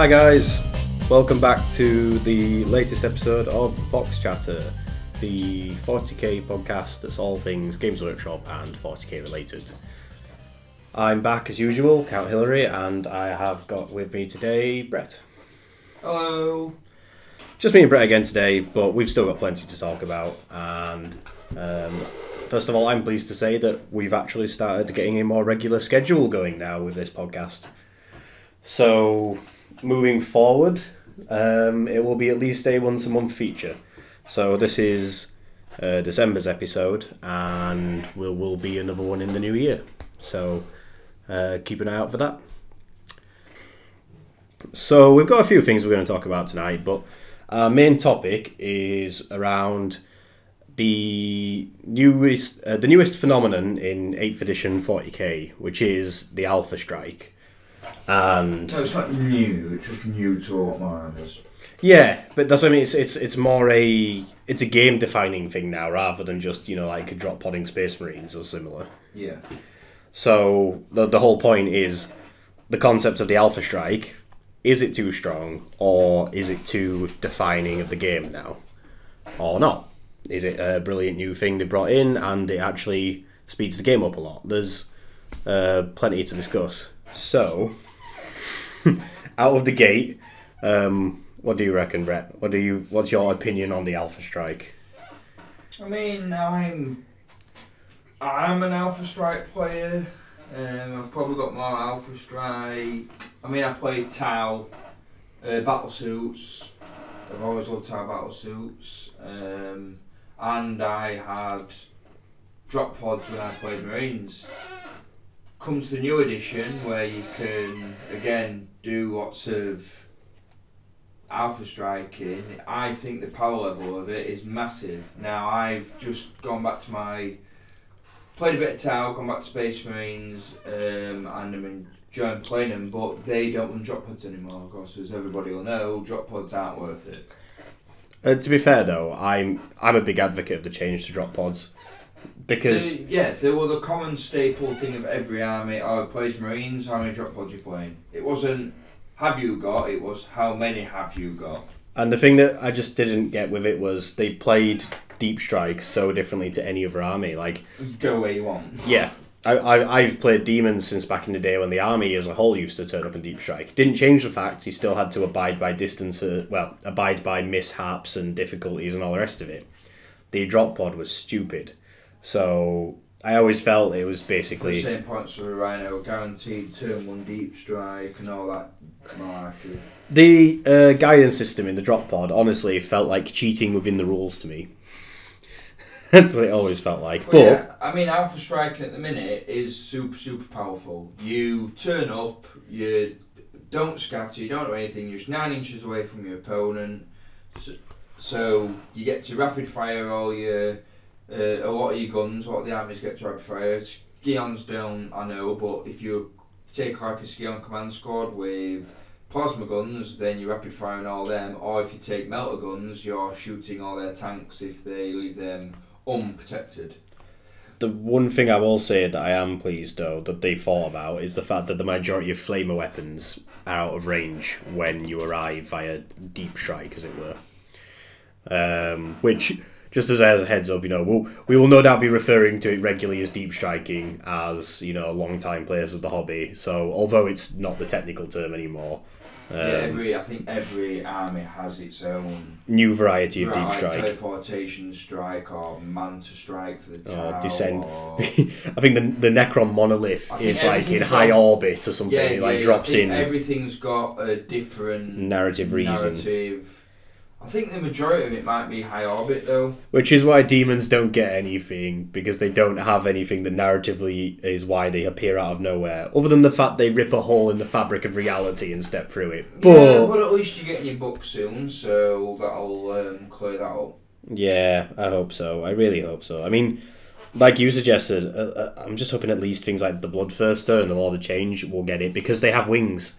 Hi guys, welcome back to the latest episode of Vox Chatter, the 40k podcast that's all things Games Workshop and 40k related. I'm back as usual, Count Hillary, and I have got with me today Brett. Hello. Just me and Brett again today, but we've still got plenty to talk about. And um, first of all, I'm pleased to say that we've actually started getting a more regular schedule going now with this podcast. So, moving forward, um, it will be at least a once a month feature. So, this is uh, December's episode, and will will be another one in the new year. So, uh, keep an eye out for that. So, we've got a few things we're going to talk about tonight, but our main topic is around the newest uh, the newest phenomenon in 8th edition 40k, which is the Alpha Strike. And No, it's not new. It's just new to what mine is. yeah, but that's what I mean. It's it's it's more a it's a game defining thing now rather than just you know like a drop podding Space Marines or similar. Yeah. So the the whole point is the concept of the Alpha Strike. Is it too strong or is it too defining of the game now, or not? Is it a brilliant new thing they brought in and it actually speeds the game up a lot? There's uh, plenty to discuss. So, out of the gate, um, what do you reckon, Brett? What do you? What's your opinion on the Alpha Strike? I mean, I'm I'm an Alpha Strike player. Um, I've probably got more Alpha Strike. I mean, I played Tau, uh, battle suits. I've always loved Tau battle suits. Um, and I had drop pods when I played Marines. Comes the new edition where you can again do lots of alpha striking. I think the power level of it is massive. Now I've just gone back to my played a bit of Tau, gone back to Space Marines, um, and I'm enjoying playing them. But they don't run drop pods anymore, of course, as everybody will know. Drop pods aren't worth it. Uh, to be fair though, I'm I'm a big advocate of the change to drop pods because They- yeah, they were the common staple thing of every army. Oh, it plays Marines. How many drop pods you playing? It wasn't have you got. It was how many have you got. And the thing that I just didn't get with it was they played Deep Strike so differently to any other army. Like, Go where you want. yeah, I, I, I've played Demons since back in the day when the army as a whole used to turn up in Deep Strike. Didn't change the fact he still had to abide by distance, uh, well, abide by mishaps and difficulties and all the rest of it. The drop pod was stupid. So I always felt it was basically The same points for Rhino, guaranteed turn one deep strike and all that malarkey. The uh, guidance system in the drop pod honestly felt like cheating within the rules to me. That's what it always felt like. But But yeah, I mean, Alpha Striking at the minute is super, super powerful. You turn up, you don't scatter, you don't do anything, you're just nine inches away from your opponent. So, so you get to rapid fire all your, uh, a lot of your guns, a lot of the armies get to rapid fire. Scions don't, I know, but if you take like a Scion command squad with plasma guns, then you're rapid firing all them. Or if you take melta guns, you're shooting all their tanks if they leave them unprotected. the one thing I will say that I am pleased though that they thought about is the fact that the majority of flamer weapons are out of range when you arrive via deep strike, as it were. Um, which, just as a heads up, you know, we'll, we will no doubt be referring to it regularly as deep striking as you know long time players of the hobby. So although it's not the technical term anymore, um, yeah, every I think every army has its own new variety of deep right, strike. teleportation strike or manta strike for the Tau. Or descent. or- I think the, the Necron monolith is like in high orbit or something. yeah, it like yeah, drops in Everything's got a different narrative reason, narrative. I think the majority of it might be high orbit though. which is why demons don't get anything because they don't have anything that narratively is why they appear out of nowhere. Other than the fact they rip a hole in the fabric of reality and step through it. But yeah, at least you're getting your book soon, so that'll um, clear that up. Yeah, I hope so. I really hope so. I mean, like you suggested, uh, uh, I'm just hoping at least things like the Bloodthirster and the Lord of Change will get it because they have wings.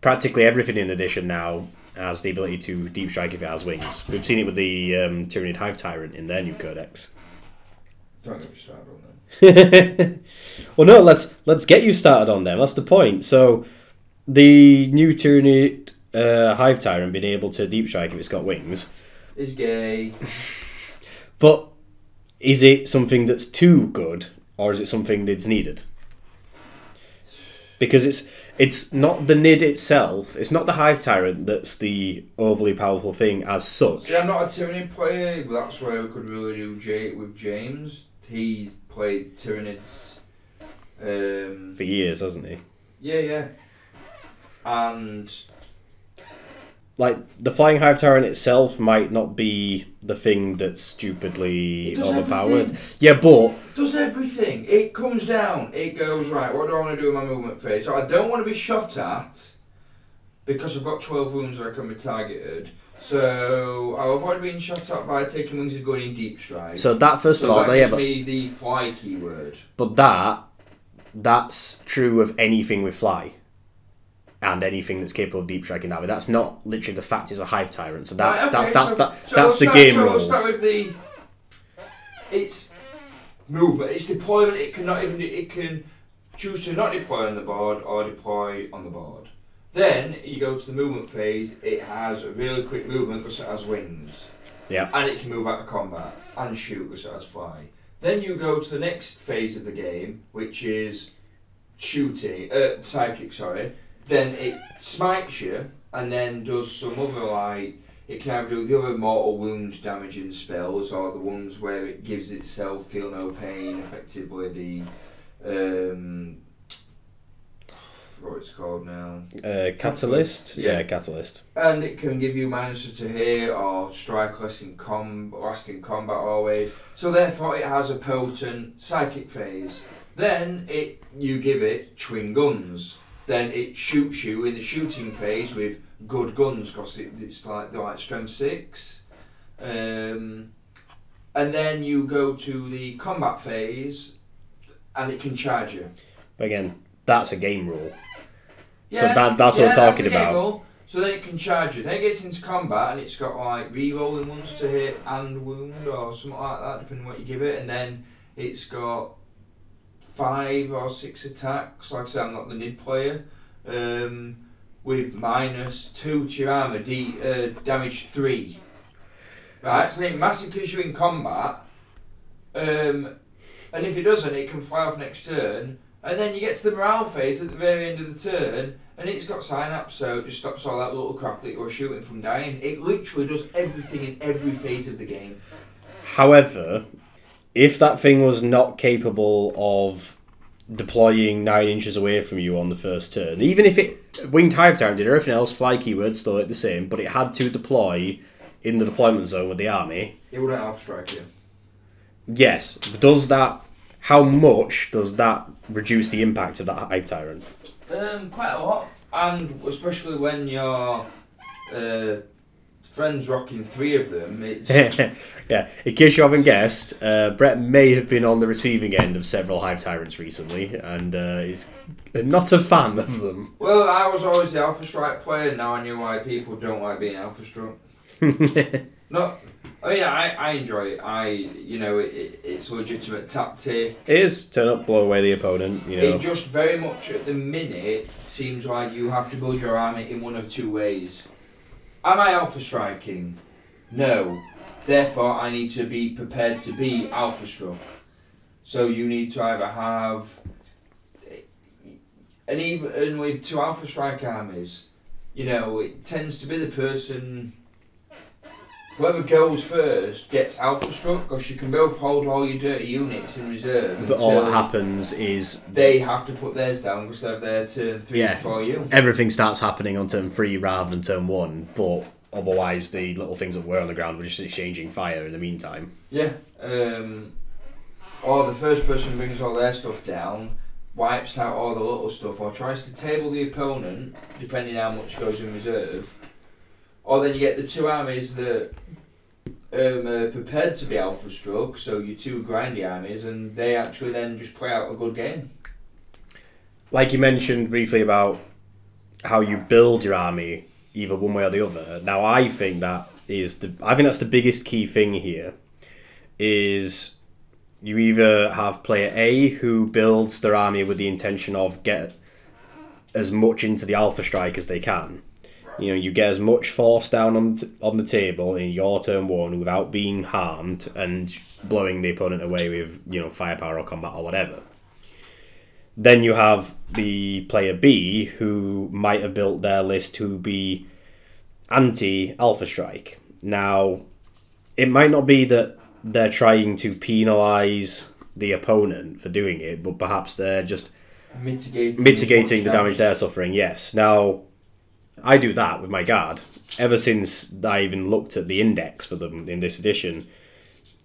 Practically everything in addition now has the ability to deep strike if it has wings. We've seen it with the um, Tyranid Hive Tyrant in their new codex. Don't get me started on them. well, no, let's let's get you started on them. That's the point. So, the new Tyranid uh, Hive Tyrant being able to deep strike if it's got wings, Is gay. but is it something that's too good, or is it something that's needed? Because it's it's not the nid itself. It's not the Hive Tyrant that's the overly powerful thing as such. See, I'm not a Tyranid player, that's where we could really do J- with James. He played Tyranids. Um, For years, hasn't he? yeah, yeah. And like the flying hive tyrant itself might not be the thing that's stupidly overpowered. everything. Yeah, but it does everything. It comes down. It goes right. What do I want to do with my movement phase? So I don't want to be shot at because I've got twelve wounds where I can be targeted. So I'll avoid being shot at by taking wings and going in deep strike. so that first of all, that yeah, gives but, me the fly keyword. but that that's true of anything with fly. And anything that's capable of deep striking that way. That's not literally the fact is a hive tyrant. So that's Right, that's okay, that's so- that, so that's we'll the start- game so rules. We'll start with the. It's movement. It's deployment. It cannot even. It can choose to not deploy on the board or deploy on the board. Then you go to the movement phase. It has a really quick movement because it has wings. Yeah. And it can move out of combat and shoot because it has fly. Then you go to the next phase of the game, which is shooting, uh, psychic, sorry. Then it smites you and then does some other like it can either do the other mortal wound damaging spells or the ones where it gives itself feel no pain, effectively the um I forgot what it's called now. Uh, catalyst, Yeah. yeah, catalyst. And it can give you minus to hit or strike less in com last in combat always. So therefore it has a potent psychic phase. Then it you give it twin guns. Then it shoots you in the shooting phase with good guns because it, it's like they're like strength six. Um, and then you go to the combat phase and it can charge you. But again, that's a game rule. So that that's yeah, what I'm talking about. rule. So then it can charge you. Then it gets into combat and it's got like re-rolling ones to hit and wound or something like that, depending on what you give it. And then it's got five or six attacks. Like I said, I'm not the nid player. Um, with minus two to your armor, d uh, damage three. Right, so it massacres you in combat. Um, and if it doesn't, it can fly off next turn. And then you get to the morale phase at the very end of the turn, and it's got synapse, so it just stops all that little crap that you're shooting from dying. It literally does everything in every phase of the game. However, if that thing was not capable of deploying nine inches away from you on the first turn, even if it winged hive tyrant did everything else, fly keyword still the same, but it had to deploy in the deployment zone with the army. It wouldn't half strike you. Yes, does that? How much does that reduce the impact of that hive tyrant? Um, quite a lot, and especially when your uh, friends rocking three of them, it's yeah, in case you haven't guessed, uh, Brett may have been on the receiving end of several hive tyrants recently, and uh, is not a fan of them. well. I was always the Alpha Strike player. Now I knew why people don't like being Alpha Struck. No, I mean I, I enjoy it. I you know it, it, it's a legitimate tactic. It is turn up, blow away the opponent. You know, It just very much at the minute seems like you have to build your army in one of two ways. Am I alpha striking? No. Therefore, I need to be prepared to be alpha struck. So you need to either have, and even with two alpha strike armies, you know, it tends to be the person. Whoever goes first gets alpha struck because you can both hold all your dirty units in reserve. but all that until- happens is they have to put theirs down because they're there turn three Yeah. before you. everything starts happening on turn three rather than turn one. But otherwise, the little things that were on the ground were just exchanging fire in the meantime. Yeah. Um, or the first person brings all their stuff down wipes out all the little stuff or tries to table the opponent, depending how much goes in reserve. Or then you get the two armies that um, are prepared to be alpha struck, so your two grindy armies, and they actually then just play out a good game. Like you mentioned briefly about how you build your army, either one way or the other. Now, I think that is the. I think that's the biggest key thing here. Is You either have player A who builds their army with the intention of get as much into the Alpha Strike as they can. You know, you get as much force down on, t- on the table in your turn one without being harmed and blowing the opponent away with, you know, firepower or combat or whatever. Then you have the player B who might have built their list to be anti Alpha Strike. Now, it might not be that they're trying to penalise the opponent for doing it, but perhaps they're just Mitigating, mitigating the much damage they're suffering. Yes. Now, I do that with my guard. Ever since I even looked at the index for them in this edition,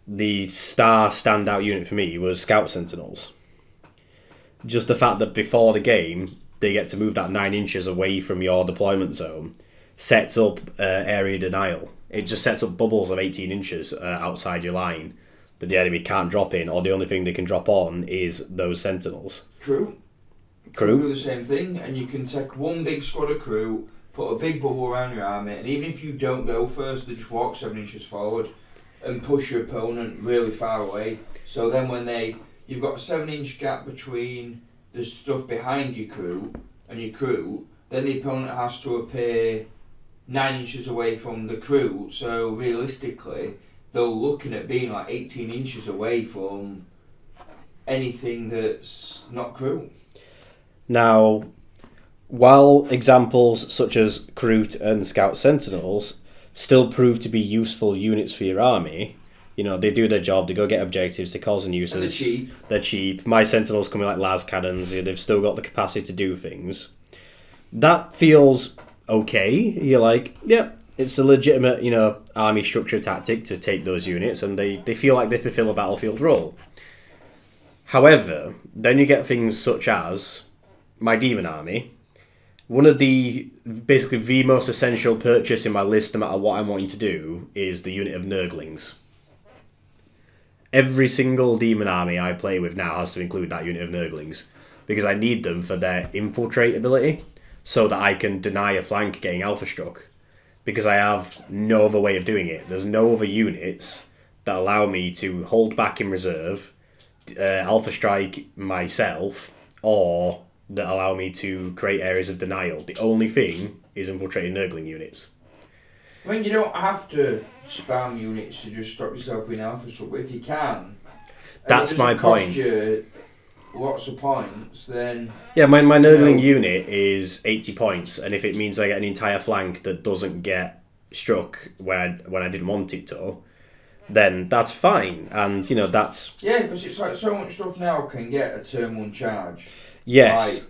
the star standout unit for me was Scout Sentinels. Just the fact that before the game they get to move that nine inches away from your deployment zone sets up uh, area denial. It just sets up bubbles of 18 inches uh, outside your line that the enemy can't drop in, or the only thing they can drop on is those sentinels. Kroot. Kroot. do the same thing, and you can take one big squad of Kroot, put a big bubble around your army, and even if you don't go first, they just walk seven inches forward and push your opponent really far away. So then, when they you've got a seven inch gap between the stuff behind your Kroot and your Kroot, then the opponent has to appear nine inches away from the Kroot. So realistically, they're looking at being like 18 inches away from anything that's not Kroot. Now, while examples such as Kroot and Scout Sentinels still prove to be useful units for your army, you know, they do their job, they go get objectives, they cause nuisance. And they're cheap. They're cheap. My Sentinels come in like las cannons, they've still got the capacity to do things. That feels okay. You're like, yeah, it's a legitimate, you know, army structure tactic to take those units, and they, they feel like they fulfill a battlefield role. However, then you get things such as my demon army. One of the basically the most essential purchase in my list, no matter what I'm wanting to do, is the unit of Nurglings. Every single demon army I play with now has to include that unit of Nurglings because I need them for their infiltrate ability, so that I can deny a flank getting alpha struck. Because I have no other way of doing it. There's no other units that allow me to hold back in reserve, uh, alpha strike myself, or that allow me to create areas of denial. The only thing is infiltrating Nurgling units. I mean, you don't have to spam units to just stop yourself being alpha struck, but if you can, That's my point. You lots of points, then Yeah, my, my Nurgling No. unit is 80 points, and if it means I get an entire flank that doesn't get struck when I, when I didn't want it to, then that's fine. And, you know, that's. yeah, because it's like so much stuff now can get a turn one charge. Yes. Like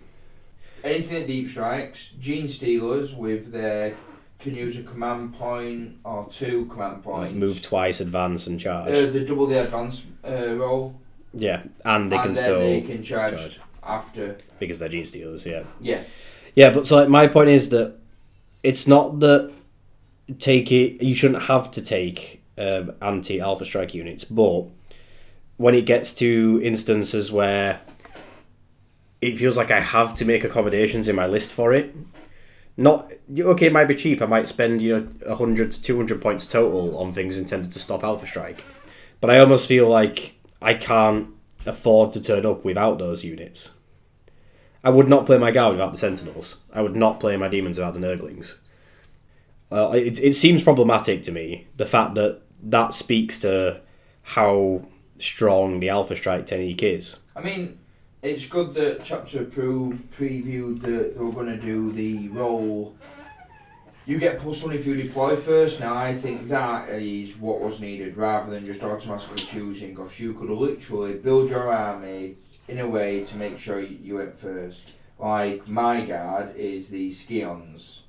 anything that deep strikes, gene stealers with their can use a command point or two command Like points. move twice, advance, and charge. Uh, they double the advance uh, roll, yeah, and they and can still they can charge, charge after. because they're gene stealers. Yeah, Yeah, yeah. But so like, my point is that it's not that take it. You shouldn't have to take um, anti alpha strike units, but when it gets to instances where it feels like I have to make accommodations in my list for it. Not okay. It might be cheap. I might spend you know hundred to two hundred points total on things intended to stop Alpha Strike, but I almost feel like I can't afford to turn up without those units. I would not play my guard without the Sentinels. I would not play my demons without the Nurglings. Uh, it, it seems problematic to me the fact that that speaks to how strong the Alpha Strike technique is. I mean, it's good that Chapter Approved previewed that they were going to do the roll. You get plus one if you deploy first. Now, I think that is what was needed rather than just automatically choosing, because you could literally build your army in a way to make sure you went first. Like, my guard is the Scions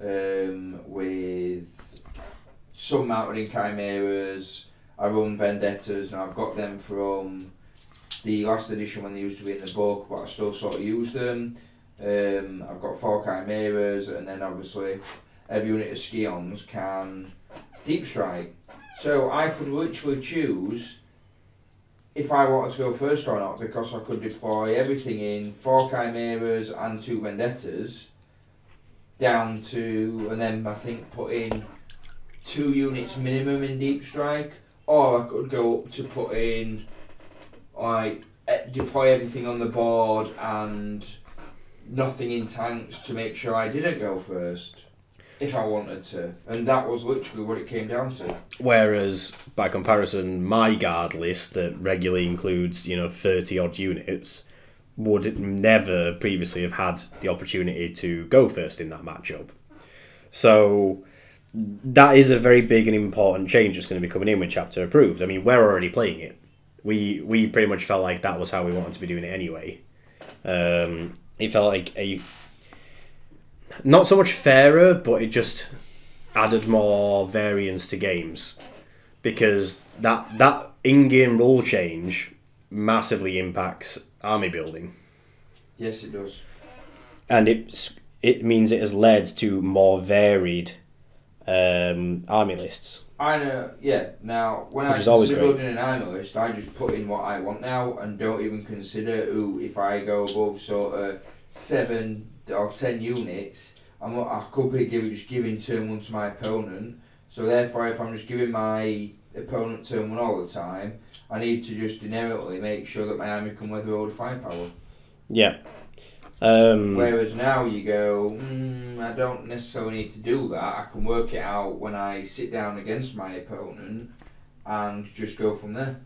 um, with some mounted Chimeras. I run Vendettas, and I've got them from the last edition when they used to be in the book, but I still sort of use them. Um, I've got four chimeras, and then obviously every unit of scions can deep strike. So I could literally choose if I wanted to go first or not, because I could deploy everything in four chimeras and two vendettas down to, and then I think put in two units minimum in deep strike, or I could go up to put in like eh, deploy everything on the board and nothing in tanks to make sure I didn't go first if I wanted to, and that was literally what it came down to. Whereas, by comparison, my guard list that regularly includes, you know, 30 odd units would never previously have had the opportunity to go first in that matchup. So, that is a very big and important change that's going to be coming in with Chapter Approved. I mean, we're already playing it. We, we pretty much felt like that was how we wanted to be doing it anyway. Um, it felt like a not so much fairer, but it just added more variance to games because that that in-game rule change massively impacts army building, Yes, it does. and it it means it has led to more varied um, army lists. I know, yeah. Now, when Which I consider building an army list, I just put in what I want now and don't even consider, ooh, if I go above sort of seven or ten units, I'm, I could be giving, just giving turn one to my opponent. So therefore, if I'm just giving my opponent turn one all the time, I need to just inherently make sure that my army can weather all the firepower. Yeah. Um, Whereas now you go, mm, I don't necessarily need to do that. I can work it out when I sit down against my opponent and just go from there.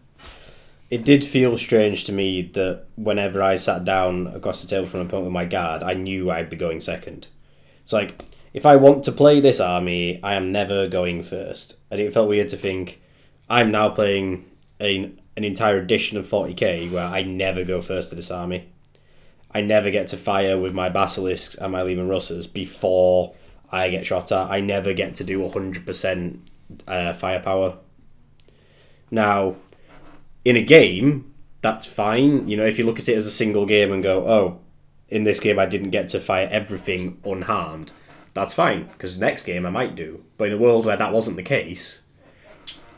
It did feel strange to me that whenever I sat down across the table from an opponent with my guard, I knew I'd be going second. It's like, if I want to play this army, I am never going first. And it felt weird to think, I'm now playing a, an entire edition of 40k where I never go first to this army. I never get to fire with my basilisks and my Leman Russes before I get shot at. I never get to do 100% uh, firepower. Now, in a game, that's fine. You know, if you look at it as a single game and go, oh, in this game I didn't get to fire everything unharmed, that's fine, because next game I might do. But in a world where that wasn't the case,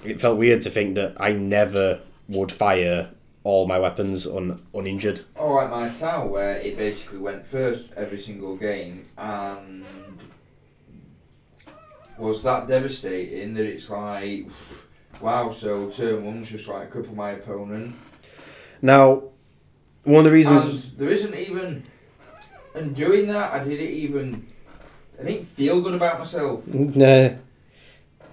it felt weird to think that I never would fire all my weapons un- uninjured. All right, my Tau, where it basically went first every single game and was that devastating that it's like, wow, so turn one's just like cripple my opponent. Now, one of the reasons. And there isn't even. And doing that, I didn't even. I didn't feel good about myself. Nah.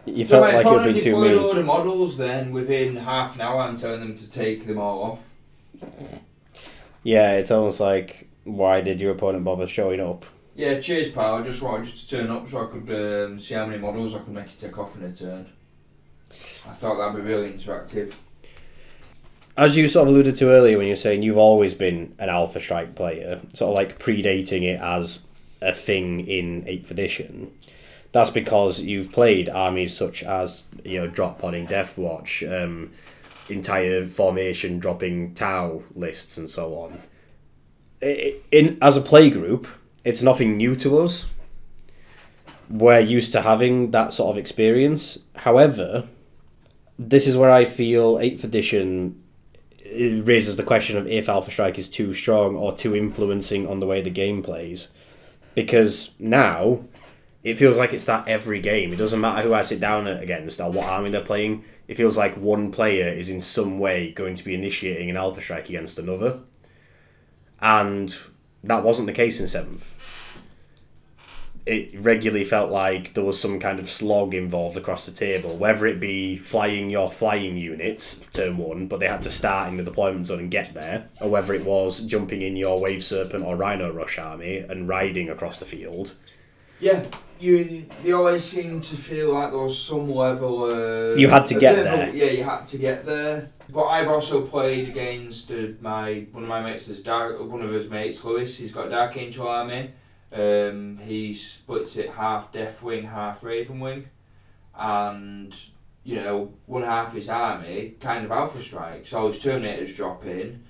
You So felt like you'd opponent been too a mean. load of models, then within half an hour I'm telling them to take them all off. Yeah, it's almost like, why did your opponent bother showing up? Yeah, cheers pal, I just wanted you to turn up so I could um, see how many models I could make you take off in a turn. I thought that'd be really interactive. as you sort of alluded to earlier when you're saying you've always been an Alpha Strike player, sort of like predating it as a thing in 8th edition, that's because you've played armies such as, you know, drop podding Deathwatch, um, entire formation dropping Tau lists and so on. In As a play group, it's nothing new to us. We're used to having that sort of experience. However, this is where I feel 8th edition it raises the question of if Alpha Strike is too strong or too influencing on the way the game plays. Because now it feels like it's that every game. It doesn't matter who I sit down against or what army they're playing. It feels like one player is in some way going to be initiating an Alpha Strike against another. And that wasn't the case in seventh. It regularly felt like there was some kind of slog involved across the table, whether it be flying your flying units turn one, but they had to start in the deployment zone and get there, or whether it was jumping in your Wave Serpent or Rhino Rush army and riding across the field. Yeah, you. They always seem to feel like there was some level of. You had to get of there. yeah, you had to get there. But I've also played against uh, my one of my mates. Is dark. One of his mates, Lewis. He's got a Dark Angel army. Um, he splits it half Deathwing, half Ravenwing, and you know one half his army kind of Alpha Strike. So his Terminators drop in,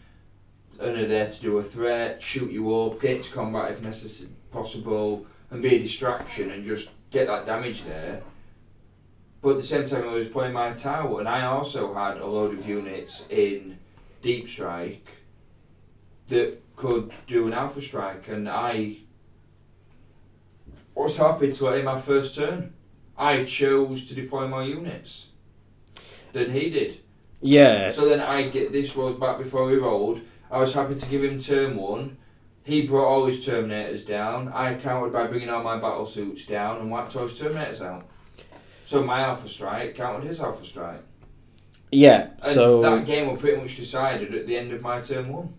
and are there to do a threat, shoot you up, get into combat if necessary possible, and be a distraction and just get that damage there. But at the same time, I was playing my Tau, and I also had a load of units in Deep Strike that could do an Alpha Strike, and I was happy to let in my first turn. I chose to deploy my units than he did. Yeah. So then I get this was back before we rolled. I was happy to give him turn one. He brought all his Terminators down. I countered by bringing all my battle suits down and wiped all his Terminators out. So my Alpha Strike countered his Alpha Strike. Yeah. And So that game was pretty much decided at the end of my turn one.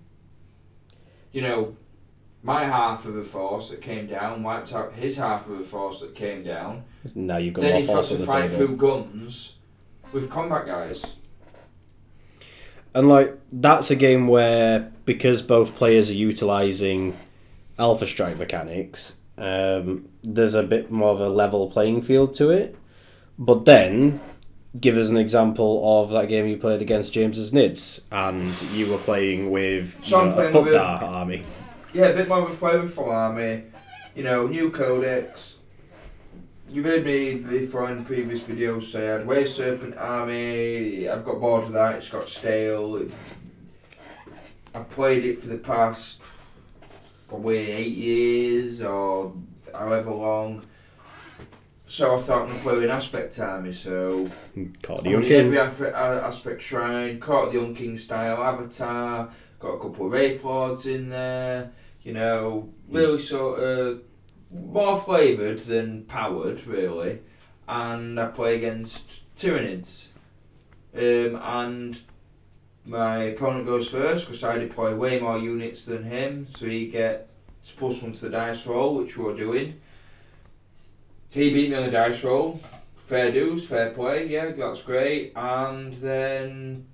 You know, my half of the force that came down wiped out his half of the force that came down. now you've got then he's got to the fight table. through guns with combat guys. And like that's a game where because both players are utilizing Alpha Strike mechanics, um, there's a bit more of a level playing field to it. But then, give us an example of that game you played against James's Nids, and you were playing with you So I'm know, a playing with Footdar army. Yeah, a bit more of a flavourful army. You know, new codex. You've heard me before in previous videos say I had Wave Serpent army. I've got bored of that. It's got stale. I've played it for the past probably eight years or however long. So I thought I'm gonna play with an aspect army. So Caught the did Young King. every aspect shrine, caught the Young King style avatar, got a couple of Wraith Lords in there, you know, really mm. sort of more flavoured than powered, really. And I play against Tyranids. Um, and my opponent goes first because I deploy way more units than him, so he gets plus one to the dice roll, which we're doing. He beat me on the dice roll fair dues, fair play, yeah, that's great. And then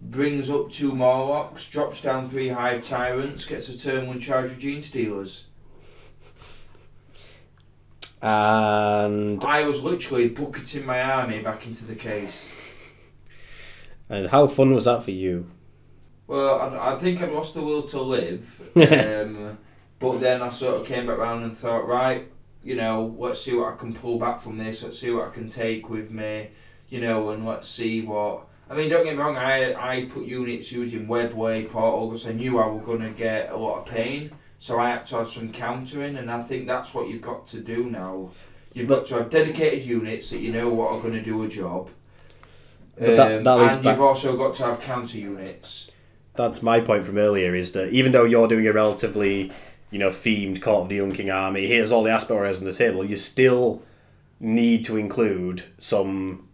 brings up two Mawlocs, drops down three Hive Tyrants, gets a turn one charge Gene Stealers. And I was literally bucketing my army back into the case. and how fun was that for you? Well, I, I think I'd lost the will to live, um, but then I sort of came back round and thought, right, you know, let's see what I can pull back from this. Let's see what I can take with me, you know, and let's see what. I mean, don't get me wrong. I I put units using webway portal because I knew I was gonna get a lot of pain, so I had to have some countering, and I think that's what you've got to do now. You've got to have dedicated units that you know what are going to do a job. But that- Um, that and you've also got to have counter units. That's my point from earlier. Is that even though you're doing a relatively, you know, themed Court of the Young King army, here's all the aspect warriors on the table. You still need to include some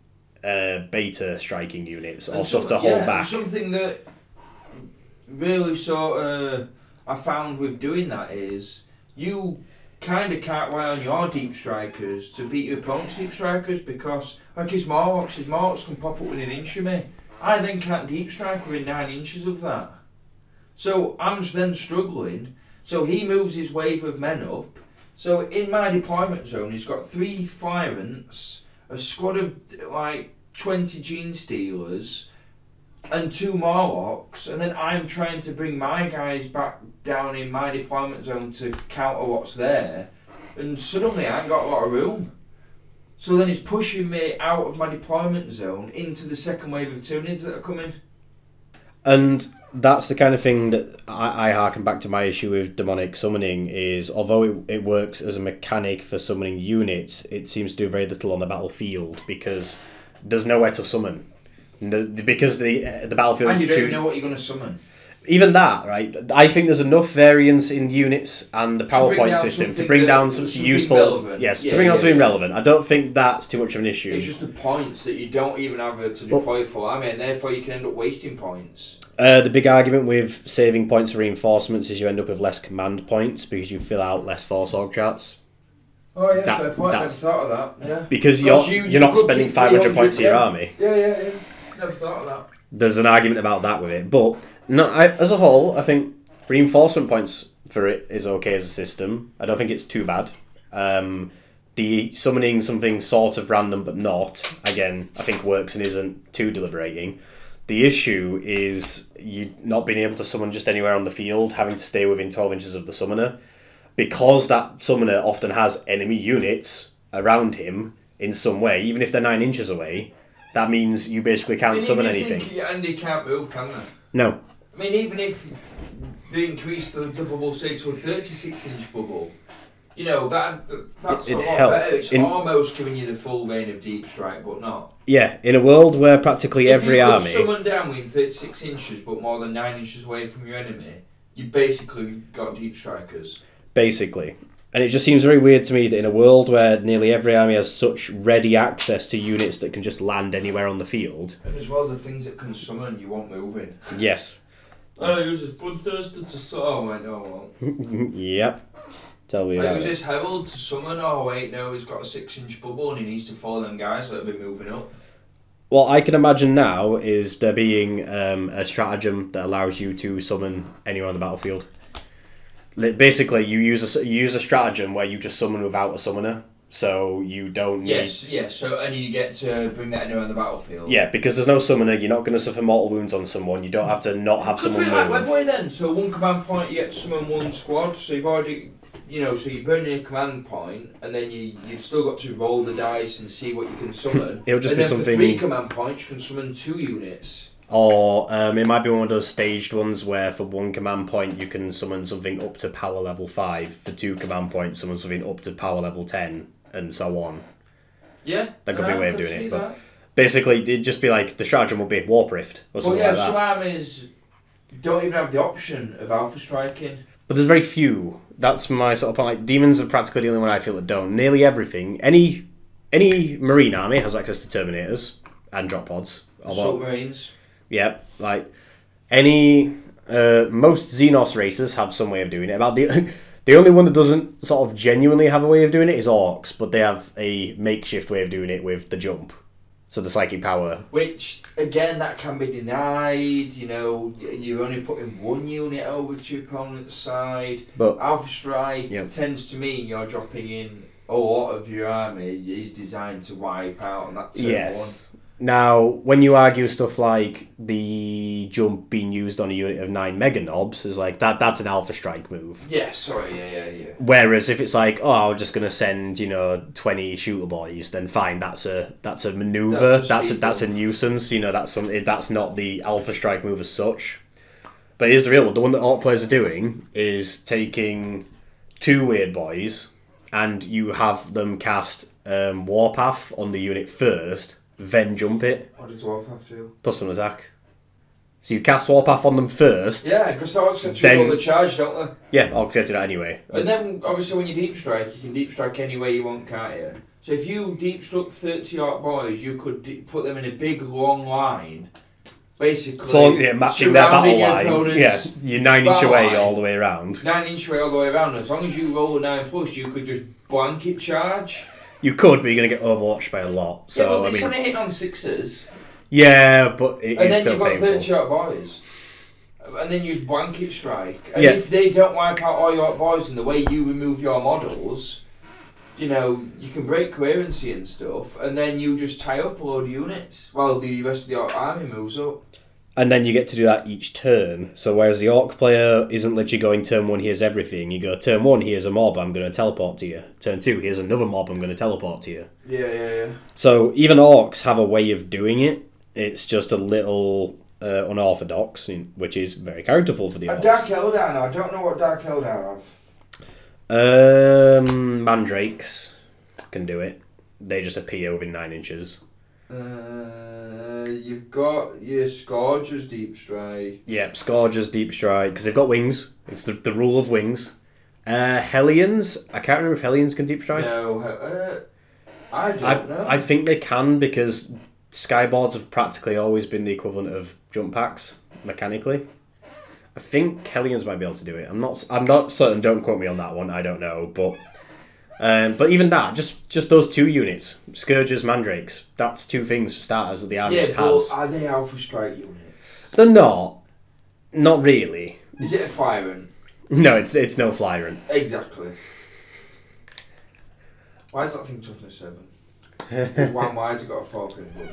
uh, beta striking units or And stuff to hold yeah, and back. Something that really sort of I found with doing that is you kind of can't rely on your deep strikers to beat your opponent's deep strikers because like his Mawlocs, his Mawlocs can pop up within an inch of me. I then can't deep strike within nine inches of that. So I'm then struggling. So he moves his wave of men up. So in my deployment zone, he's got three Flyrants, a squad of like 20 Gene Stealers, and two Mawlocs, and then I'm trying to bring my guys back down in my deployment zone to counter what's there, and suddenly I ain't got a lot of room. So then it's pushing me out of my deployment zone into the second wave of Tyranids that are coming. And that's the kind of thing that I, I harken back to my issue with demonic summoning is although it, it works as a mechanic for summoning units, it seems to do very little on the battlefield because there's nowhere to summon. The, because the uh, the battlefield And you is don't too know what you're going to summon. even that right. I think there's enough variance in units and the bring PowerPoint down system to bring down some something useful. relevant. Yes, Yeah, to bring down yeah, something yeah. relevant. I don't think that's too much of an issue. It's just the points that you don't even have to Well- deploy for I mean, therefore you can end up wasting points. Uh, the big argument with saving points for reinforcements is you end up with less command points because you fill out less force org charts. Oh yeah, That- fair point. Never that's- thought of that. Yeah. Because you're you- you, you are not spending 500 points of your army. Yeah, yeah, yeah. Never thought of that. There's an argument about that with it, but no, I, as a whole, I think reinforcement points for it is okay as a system. I don't think it's too bad. Um, the summoning something sort of random but not again, I think works and isn't too deliberating. The issue is you not being able to summon just anywhere on the field, having to stay within 12 inches of the summoner. Because that summoner often has enemy units around him in some way, even if they're 9 inches away, that means you basically can't I mean, summon anything. Think Andy can't move, can they? No. I mean, even if they increase the, the bubble, say, to a 36 inch bubble, you know that that's It- a lot better. It's In- almost giving you the full vein of deep strike, but not. Yeah, in a world where practically if every you could army. someone down within 36 inches, but more than nine inches away from your enemy, you basically got deep strikers. basically. And it just seems very weird to me that in a world where nearly every army has such ready access to units that can just land anywhere on the field, And as well, the things that can summon, you want moving. yes, Oh, he uses Bloodthirster to summon. Oh, wait, no, well. yep. Tell me I about use it. this Herald to summon. Oh, wait, no, he's got a six inch bubble and he needs to follow them guys that have been moving up. What I can imagine now is there being um, a stratagem that allows you to summon anywhere on the battlefield. Basically, you use a you use a stratagem where you just summon without a summoner, so you don't need Yes, yes, so, and you get to bring that anywhere on the battlefield. Yeah, because there's no summoner, you're not going to suffer mortal wounds on someone. You don't have to not have Could someone be like. Webway then. So one command point, you get to summon one squad. So you've already, you know, so you're burning a command point, and then you you've still got to roll the dice and see what you can summon. It'll just and be then something- For three command points, you can summon two units. Or um, it might be one of those staged ones where for one command point you can summon something up to power level 5. For two command points, summon something up to power level 10, and so on. Yeah, That could be a way of doing it, see but. Basically, it'd just be like the stratagem would be Warp Rift or something yeah, like that. some armies don't even have the option of alpha striking. But there's very few. That's my sort of point. Like demons are practically the only one I feel that don't. Nearly everything, any any marine army has access to terminators and drop pods. Although, Submarines. Yep, like any uh, most Xenos races have some way of doing it. About the the only one that doesn't sort of genuinely have a way of doing it is Orcs, but they have a makeshift way of doing it with the jump. So the psychic power. Which again, that can be denied. You know, you're only putting one unit over to your opponent's side. But Alpha Strike Yep. tends to mean you're dropping in a lot of your army is designed to wipe out, and that's turn one. Now, when you argue stuff like the jump being used on a unit of nine Meganobz, is like that. That's an alpha strike move. Yeah, sorry, yeah, yeah, yeah. Whereas if it's like, oh, I'm just gonna send you know twenty shooter boys, then fine, that's a that's a maneuver. That's That's a a, that's a nuisance. You know, that's something that's not the alpha strike move as such. But here's the real one. The one that all players are doing is taking two weird boys, and you have them cast um, Warpath on the unit first, then jump it What does Warpath do? plus one attack. So you cast Warpath on them first. Yeah, because Orcs get to Then- roll the charge, don't they? Yeah, I'll get to that anyway. And then, obviously, when you deep strike, you can deep strike any way you want, can't you? So if you deep struck 30 Orc boys, you could put them in a big, long line. Basically, So yeah, matching their battle line. Yeah, you're nine inch away line. all the way around. Nine inch away all the way around. As long as you roll a nine plus, you could just blanket charge. You could, but you're gonna get overwatched by a lot. yeah, So but I mean, only hitting on sixes. yeah, but it and is then still you've got. 30 shot boys. And then use blanket strike. And Yeah. if they don't wipe out all your boys in the way you remove your models, you know, you can break coherency and stuff, and then you just tie up a load of units while the rest of the army moves up. And then you get to do that each turn. So whereas the orc player isn't literally going turn one, here's everything. You go turn one, here's a mob, I'm going to teleport to you. Turn two, here's another mob, I'm going to teleport to you. Yeah, yeah, yeah. So even orcs have a way of doing it. It's just a little uh, unorthodox, which is very characterful for the orcs. Dark Eldar, I don't know what Dark Eldar have. Um, mandrakes can do it. They just appear within nine inches. Uh, you've got your Scourges Deep Strike. Yep, Scourges, Deep Strike, because they've got wings. It's the, the rule of wings. Uh, Hellions, I can't remember if Hellions can Deep Strike. No, uh, I don't I, know. I think they can because skyboards have practically always been the equivalent of jump packs mechanically. I think Hellions might be able to do it. I'm not. I'm not certain. Don't quote me on that one. I don't know, but. Um, but even that, just just those two units, Scourges, Mandrakes, that's two things for starters that the army yeah, just has. are they Alpha Strike units? They're not. Not really. Is it a Flyrant? No, it's it's no Flyrant. Exactly. Why is that thing toughness seven? One has it got a four pinball?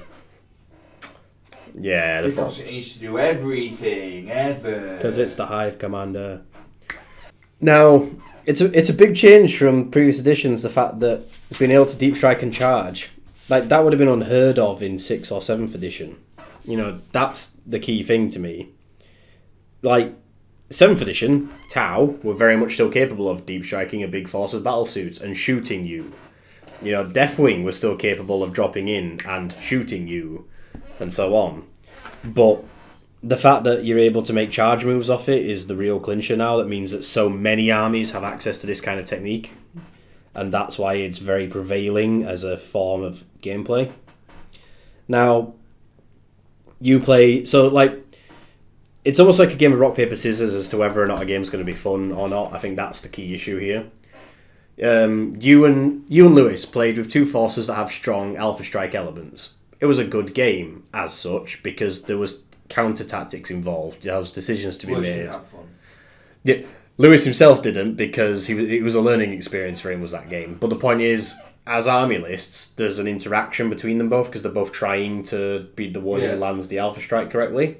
Yeah, the Because it needs to do everything ever. because it's the Hive Commander. Now, it's a it's a big change from previous editions. The fact that being able to deep strike and charge, like that would have been unheard of in sixth or seventh edition. You know, that's the key thing to me. Like, seventh edition Tau were very much still capable of deep striking a big force of battle suits and shooting you. You know, Deathwing was still capable of dropping in and shooting you, and so on. But the fact that you're able to make charge moves off it is the real clincher now. That means that so many armies have access to this kind of technique, and that's why it's very prevailing as a form of gameplay. Now, you play so like it's almost like a game of rock paper scissors as to whether or not a game's going to be fun or not. I think that's the key issue here. Um, you and you and Lewis played with two forces that have strong alpha strike elements. It was a good game as such because there was counter tactics involved. There was decisions to be Lewis made. Yeah, Lewis himself didn't because he was, it was a learning experience for him. Was that game? But the point is, as army lists, there's an interaction between them both because they're both trying to be the one Yeah. who lands the alpha strike correctly.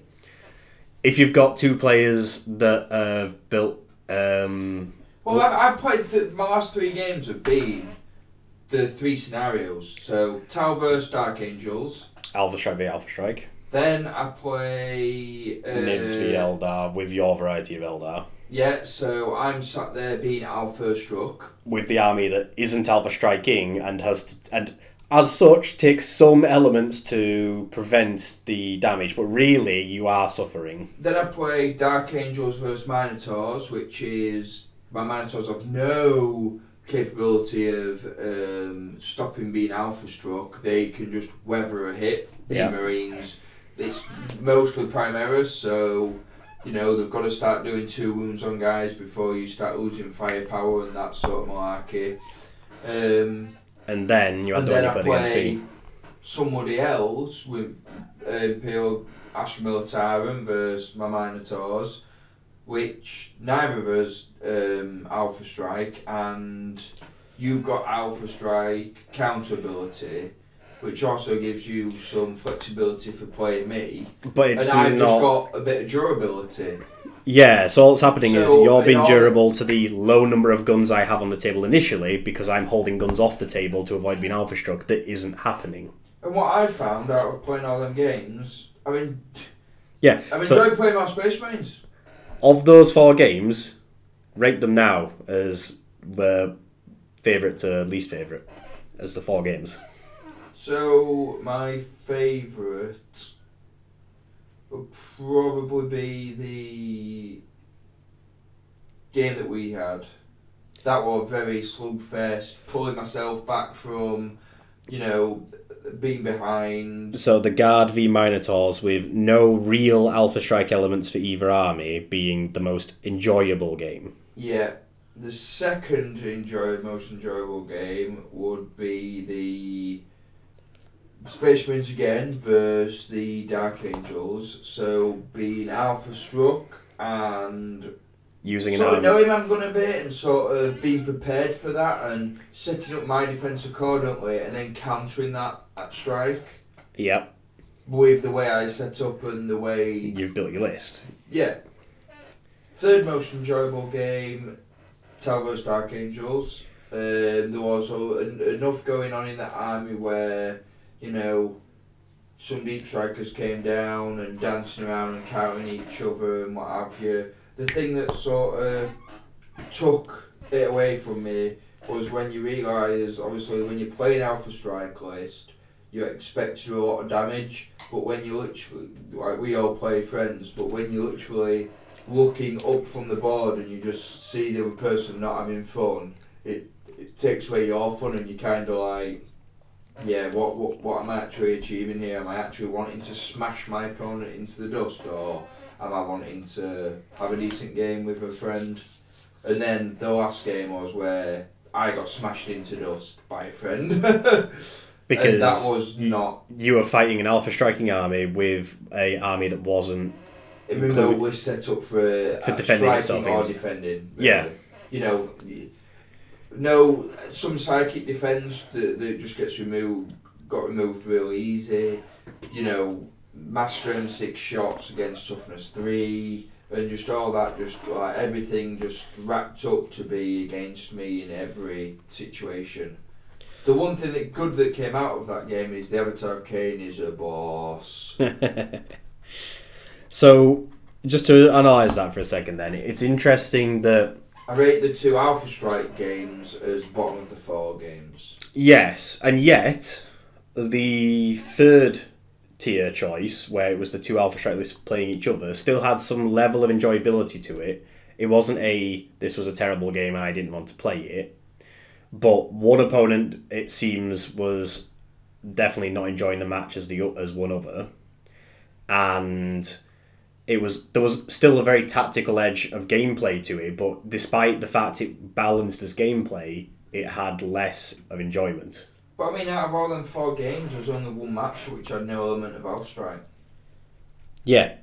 If you've got two players that have built, um, Well, I've, I've played th- my last three games have been the three scenarios. So Tau versus Dark Angels. alpha strike v alpha strike, Then I play. Uh, Nids v Eldar with your variety of Eldar, Yeah, so I'm sat there being Alpha Struck. with the army that isn't alpha striking and has to, and as such takes some elements to prevent the damage, but really you are suffering. Then I play Dark Angels versus Minotaurs, which is my Minotaurs have no capability of um, stopping being Alpha Struck. They can just weather a hit. The Yeah. Marines, it's mostly Primaris, so you know they've got to start doing two wounds on guys before you start losing firepower and that sort of malarkey. Um, And then you and the then I you played against play somebody else with uh, Imperial Astra Militarum versus my Minotaurs, which neither of us um, Alpha Strike, and you've got Alpha Strike counter ability, which also gives you some flexibility for playing me, But it's and I've not. just got a bit of durability. Yeah, so what's happening is you're being all- durable to the low number of guns I have on the table initially because I'm holding guns off the table to avoid being alpha struck. That isn't happening. And what I've found out of playing all them games, I mean, Yeah. I've So enjoyed playing my Space Marines. of those four games, rate them now as the favourite to least favourite as the four games. So my favourite would probably be the game that we had. That was very slugfest, pulling myself back from, you know, being behind. So the Guard v Minotaurs with no real alpha strike elements for either army being the most enjoyable game. Yeah. The second enjoy most enjoyable game would be the Space Marines again versus the Dark Angels. So being Alpha Struck and Using an sort of army. knowing I'm going to be and sort of being prepared for that and setting up my defence accordingly and then countering that at strike Yep, with the way I set up and the way you've built your list. yeah. Third most enjoyable game, Talbot's Dark Angels. Um, there was a, en- enough going on in that army where, you know, some deep strikers came down and dancing around and counting each other and what have you. The thing that sort of took it away from me was when you realise, obviously, when you play an Alpha Strike list, you expect to do a lot of damage, but when you literally, like we all play friends, but when you literally looking up from the board and you just see the other person not having fun, it, it takes away your fun and you kind of like, yeah, what, what what am I actually achieving here? Am I actually wanting to smash my opponent into the dust or am I wanting to have a decent game with a friend? And then the last game was where I got smashed into dust by a friend. Because and that was not you were fighting an alpha striking army with a army that wasn't remotely set up for, For uh, defending striking or defending. Yeah. You know, no, some psychic defense that, that just gets removed, got removed really easy. You know, master and six shots against toughness three, and just all that, just like everything just wrapped up to be against me in every situation. The one thing that good that came out of that game is the Avatar of Khaine is a boss. so just to analyze that for a second, then it's interesting that I rate the two Alpha Strike games as bottom of the four games. yes, and yet the third tier choice, where it was the two Alpha Strike lists playing each other, still had some level of enjoyability to it. It wasn't a this was a terrible game and I didn't want to play it. But one opponent, it seems, was definitely not enjoying the match as the as one other, and it was there was still a very tactical edge of gameplay to it. But despite the fact it balanced as gameplay, it had less of enjoyment. But I mean, out of all them four games, there was only one match which had no element of Alpha Strike, Yeah,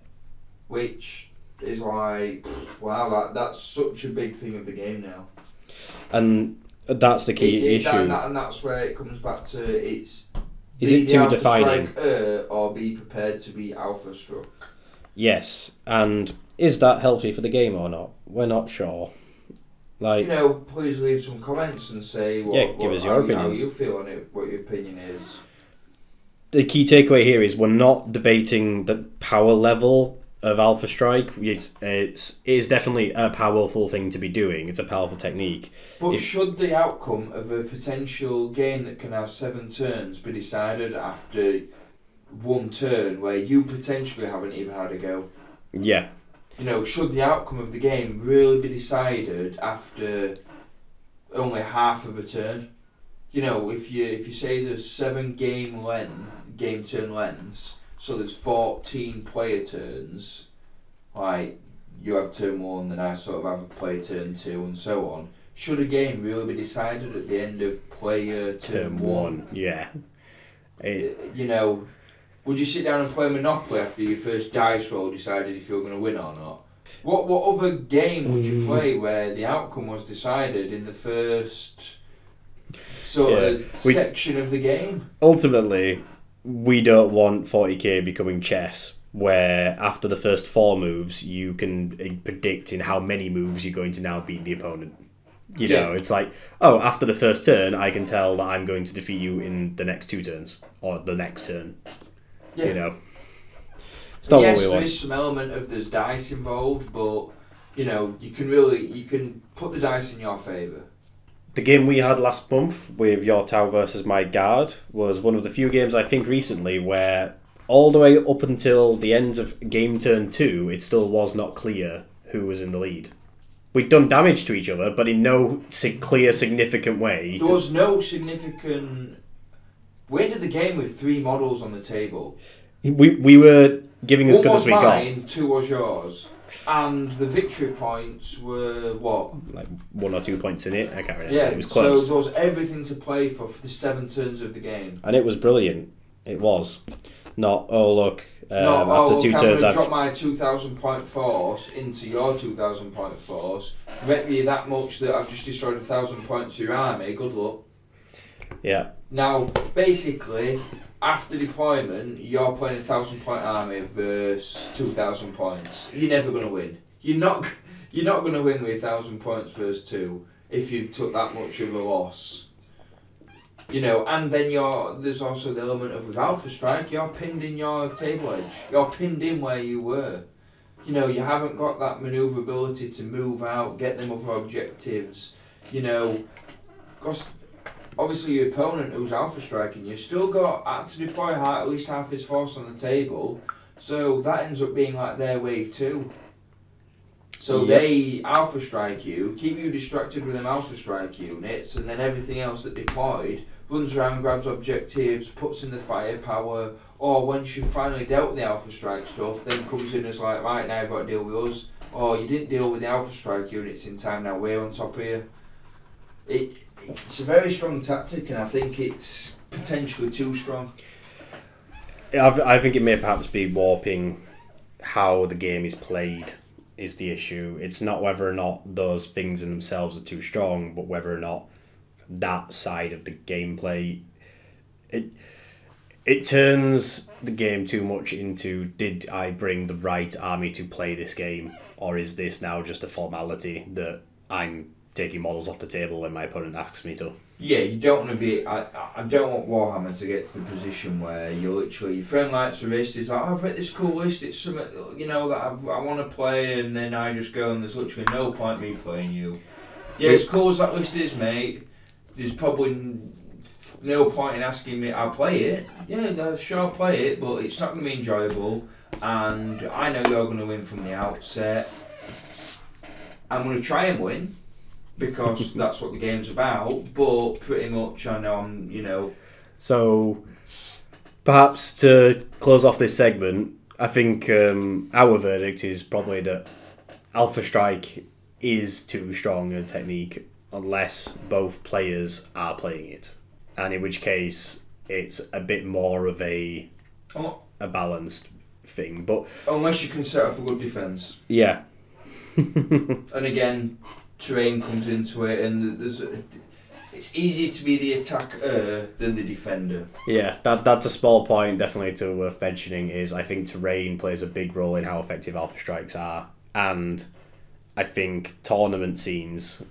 which is like, wow, that that's such a big thing of the game now. and that's the key It- it- issue. and, that, and that's where it comes back to it's Is be it too Alpha defining? Striker or be prepared to be Alpha struck. Yes, and is that healthy for the game or not? We're not sure. Like, you know, please leave some comments and say what, Yeah, give what- us your how, opinions. how you feel on it, what your opinion is. the key takeaway here is we're not debating the power level of Alpha Strike. It's, it's it is definitely a powerful thing to be doing. It's a powerful technique. But If- should the outcome of a potential game that can have seven turns be decided after one turn where you potentially haven't even had a go? Yeah, You know, should the outcome of the game really be decided after only half of a turn? You know, if you if you say there's seven game length, game turn lengths, so there's fourteen player turns, like you have turn one, then I sort of have a player turn two, and so on. Should a game really be decided at the end of player turn, turn one. Yeah, It- you know, would you sit down and play Monopoly after your first dice roll decided if you were going to win or not? What what other game would you Mm. play where the outcome was decided in the first sort of we- section of the game? ultimately, we don't want 40k becoming chess, where after the first four moves, you can uh, predict in how many moves you're going to now beat the opponent. You Yeah. know, it's like, oh, after the first turn, I can tell that I'm going to defeat you in the next two turns, or the next turn. Yeah. You know, it's not yes, what we there want. is some element of there's dice involved, but you know you can really you can put the dice in your favour. The game we had last month with your Tau versus my guard was one of the few games I think recently where all the way up until the ends of game turn two, it still was not clear who was in the lead. We'd done damage to each other, but in no clear, significant way. There was no significant. We ended the game with three models on the table. we, we were giving as One good was as we got. mine, two was yours, and the victory points were what? Like one or two points in it, I can't remember. Yeah, it was close. so there was everything to play for for the seven turns of the game. and it was brilliant. It was. Not, oh look, um, no, after oh, two look, I'm turns I've to drop my 2,000 point force into your 2,000 point force, wreck you that much that I've just destroyed a thousand points of your army, good luck. Yeah. Now, basically, after deployment, you're playing a thousand point army versus 2,000 points. You're never going to win. You're not, you're not going to win with a thousand points versus two if you took that much of a loss. You know, and then you're there's also the element of with Alpha Strike, you're pinned in your table edge. You're pinned in where you were. You know, you haven't got that maneuverability to move out, get them other objectives. You know, because obviously your opponent who's Alpha Striking, you still got had to deploy at least half his force on the table. So that ends up being like their wave two. So Yep. they Alpha Strike you, keep you distracted with them Alpha Strike units, and then everything else that deployed runs around, grabs objectives, puts in the firepower, or once you've finally dealt with the Alpha Strike stuff, then comes in as like, right, now you've got to deal with us. Or you didn't deal with the Alpha Strike units in time, now we're on top of you. It, it's a very strong tactic, and I think it's potentially too strong. I think it may perhaps be warping how the game is played is the issue. It's not whether or not those things in themselves are too strong, but whether or not that side of the gameplay it it turns the game too much into did I bring the right army to play this game or is this now just a formality that I'm taking models off the table when my opponent asks me to. Yeah, you don't want to be. I, I- don't want Warhammer to get to the position where you're literally your friend likes a list. It's like "Oh, I've read this cool list. It's something you know that I've, I want to play, and then I just go and there's literally no point me playing you. Yeah, as cool as that list is, mate. There's probably no point in asking me. I'll play it. Yeah, sure, I'll play it, but it's not going to be enjoyable. And I know you're going to win from the outset. I'm going to try and win because that's what the game's about. But pretty much, I know I'm, you know, So, perhaps to close off this segment, I think um, our verdict is probably that Alpha Strike is too strong a technique unless both players are playing it, and in which case it's a bit more of a Oh. a balanced thing. But unless you can set up a good defense. yeah, And again, terrain comes into it, and there's. It's easier to be the attacker uh, than the defender. Yeah, that that's a small point definitely to worth mentioning is I think terrain plays a big role in how effective alpha strikes are, and I think tournament scenes.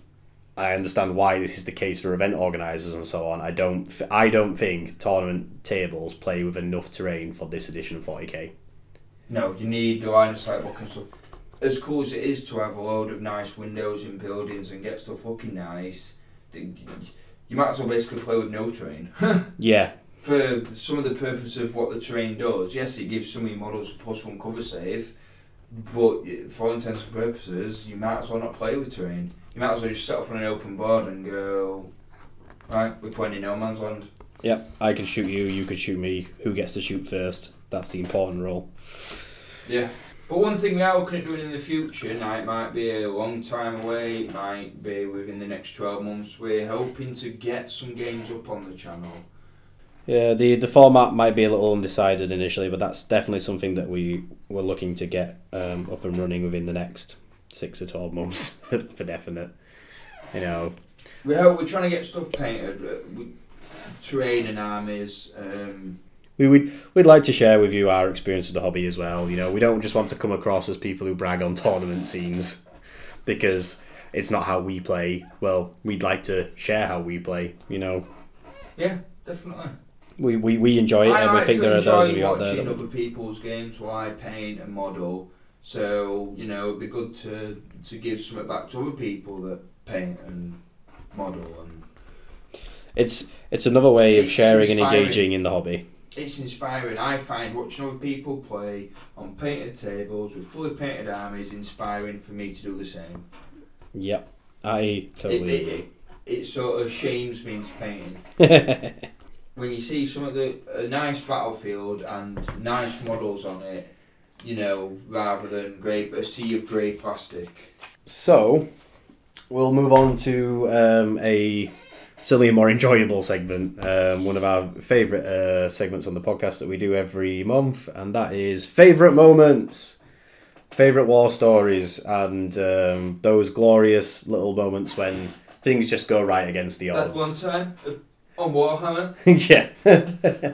I understand why this is the case for event organisers and so on. I don't I don't think tournament tables play with enough terrain for this edition of 40k. No, you need the line of sight look and stuff. As cool as it is to have a load of nice windows in buildings and get stuff looking nice, you might as well basically play with no terrain. Yeah, For some of the purpose of what the terrain does, yes, it gives some of your models a plus one cover save, but for all intents and purposes, you might as well not play with terrain. You might as well just set up on an open board and go, right, we're playing in no man's land. yep. I can shoot you, you could shoot me. Who gets to shoot first? That's the important rule. Yeah. But one thing we are looking at doing in the future, now it might be a long time away, it might be within the next 12 months, we're hoping to get some games up on the channel. Yeah, the the format might be a little undecided initially, but that's definitely something that we were looking to get um, up and running within the next six to twelve months for definite. You know, We hope we're trying to get stuff painted, uh, we, terrain and armies. Um, we would we'd like to share with you our experience of the hobby as well. You know, we don't just want to come across as people who brag on tournament scenes because it's not how we play. Well, we'd like to share how we play. You know, yeah, definitely. we we, we enjoy it, I and we think there are those of enjoy you out there. watching other people's games while I paint and model. So you know, it'd be good to to give something back to other people that paint and model, and it's it's another way of It's sharing and engaging in the hobby. It's inspiring. I find watching other people play on painted tables with fully painted armies inspiring for me to do the same. Yep, I totally it, agree. it, it sort of shames me into painting. when you see some of the a nice battlefield and nice models on it, you know, rather than grey a sea of grey plastic. So, we'll move on to um, a certainly a more enjoyable segment. Um, one of our favourite uh, segments on the podcast that we do every month, and that is favourite moments, favourite war stories, and um, those glorious little moments when things just go right against the odds. At one time, uh, on Warhammer, yeah.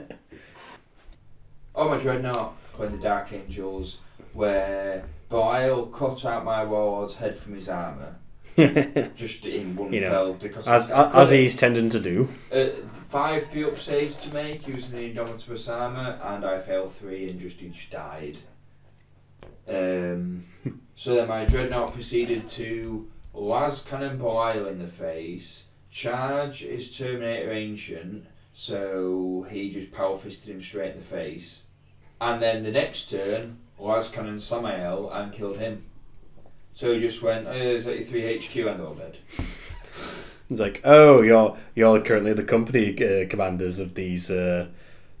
on my dreadnought, playing the Dark Angels, where Bile cut out my warlord's head from his armour, just in one You know, fell because as as he's tending to do. Uh, five three up saves to make using the Indomitus armor, and I failed three and just each died. Um, so then my dreadnought proceeded to las cannon Belial in the face, charge is Terminator Ancient, so he just power fisted him straight in the face, and then the next turn las cannon Sammael and killed him. So he just went, oh, there's 83 HQ and they're all dead. It's like, oh, you're you're currently the company uh, commanders of these uh,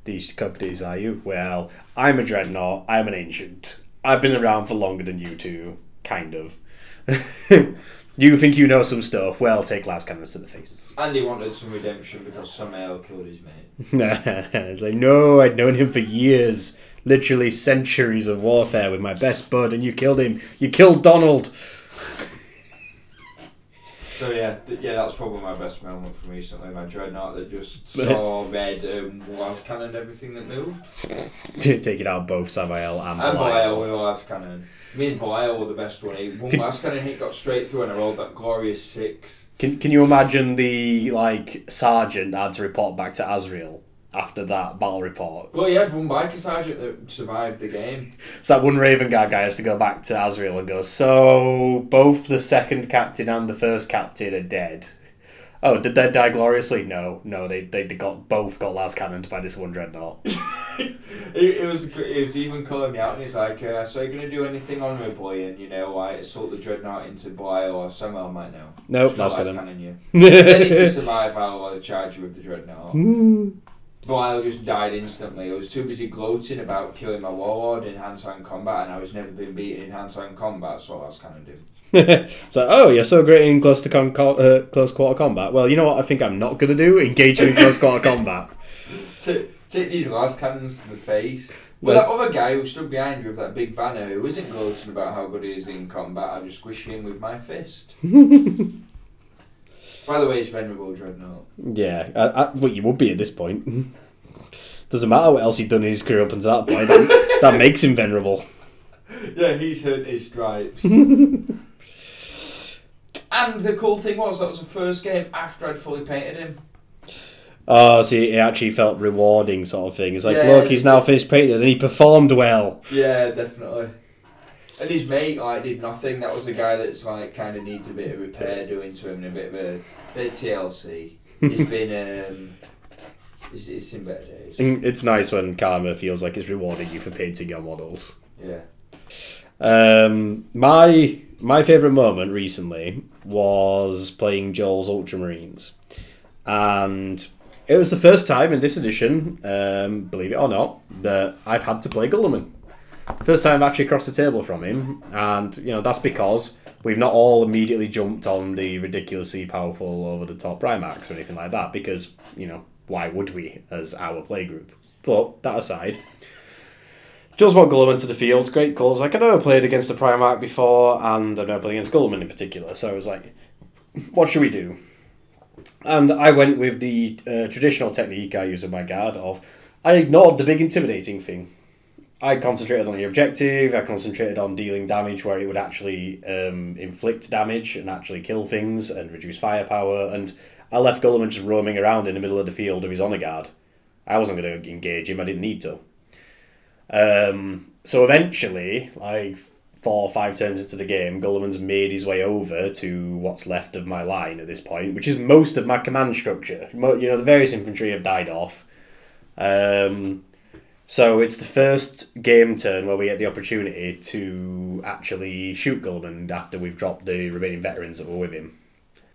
these companies, are you? Well, I'm a dreadnought. I'm an ancient. I've been around for longer than you two, kind of. you think you know some stuff? Well, take lascannons to the faces. And he wanted some redemption because Sammael killed his mate. it's like, no, I'd known him for years, literally centuries of warfare with my best bud, and you killed him. You killed Donald. So yeah, th- yeah, that's probably my best moment from recently. My dreadnought that just saw red um, las cannon everything that moved. Taking out both Sammael and, And Belial. With a las cannon. Me and Belial were the best one. He- One las cannon hit got straight through and I rolled that glorious six. Can Can you imagine the like sergeant had to report back to Azrael after that battle report? Well, he had one biker sergeant that survived the game. So that one Raven Guard guy has to go back to Azrael and go. So both the second captain and the first captain are dead. Oh, did they die gloriously? No, no. They they, they got both got lascannoned by this one dreadnought. it, it was it was even calling me out and he's like, uh, so you're gonna do anything honourably and you know like assault the dreadnought into Belial or Sammael I might know. Nope, Just not that's las good. cannon you. then if you survive, I'll uh, charge you with the dreadnought. Belial just died instantly. I was too busy gloating about killing my warlord in hand-to-hand combat, and I was never been beaten in hand-to-hand combat, so that's kind of do. so, oh, you're so great in close to con- co- uh, close quarter combat. Well, you know what? I think I'm not gonna do engage you in close quarter combat. Take, take these lascannons to the face. Well- that other guy who stood behind you with that big banner, who isn't gloating about how good he is in combat, I just squish him with my fist. By the way, it's venerable dreadnought. Yeah, I, I, well, you would be at this point. Doesn't matter what else he'd done in his career up until that point. That, that makes him venerable. Yeah, he's hurt his stripes. and the cool thing was that was the first game after I'd fully painted him. Oh, see, it actually felt rewarding, sort of thing. It's like, Yeah. look, he's now finished painting, and he performed well. Yeah, definitely. And his mate like did nothing. That was the guy that's like kind of needs a bit of repair doing to him and a bit of a bit of TLC. He's been um, he's, he's in better days. And It's nice when karma feels like it's rewarding you for painting your models. Yeah. Um, my my favorite moment recently was playing Joel's Ultramarines, and it was the first time in this edition, um, believe it or not, that I've had to play Guilliman. First time I've actually crossed the table from him, and you know that's because we've not all immediately jumped on the ridiculously powerful over the top Primarchs or anything like that, because you know why would we as our playgroup? But that aside. Just brought Guilliman to the field, great calls. Like I never played against the Primarch before, and I've never played against Guilliman in particular. So I was like, what should we do? And I went with the uh, traditional technique I use with my guard of I ignored the big intimidating thing. I concentrated on the objective. I concentrated on dealing damage where it would actually um, inflict damage and actually kill things and reduce firepower. And I left Guilliman just roaming around in the middle of the field of his honor guard. I wasn't going to engage him. I didn't need to. Um, so eventually, like four or five turns into the game, Guilliman's made his way over to what's left of my line at this point, which is most of my command structure. You know, the various infantry have died off. Um, so it's the first game turn where we get the opportunity to actually shoot Guilliman after we've dropped the remaining veterans that were with him.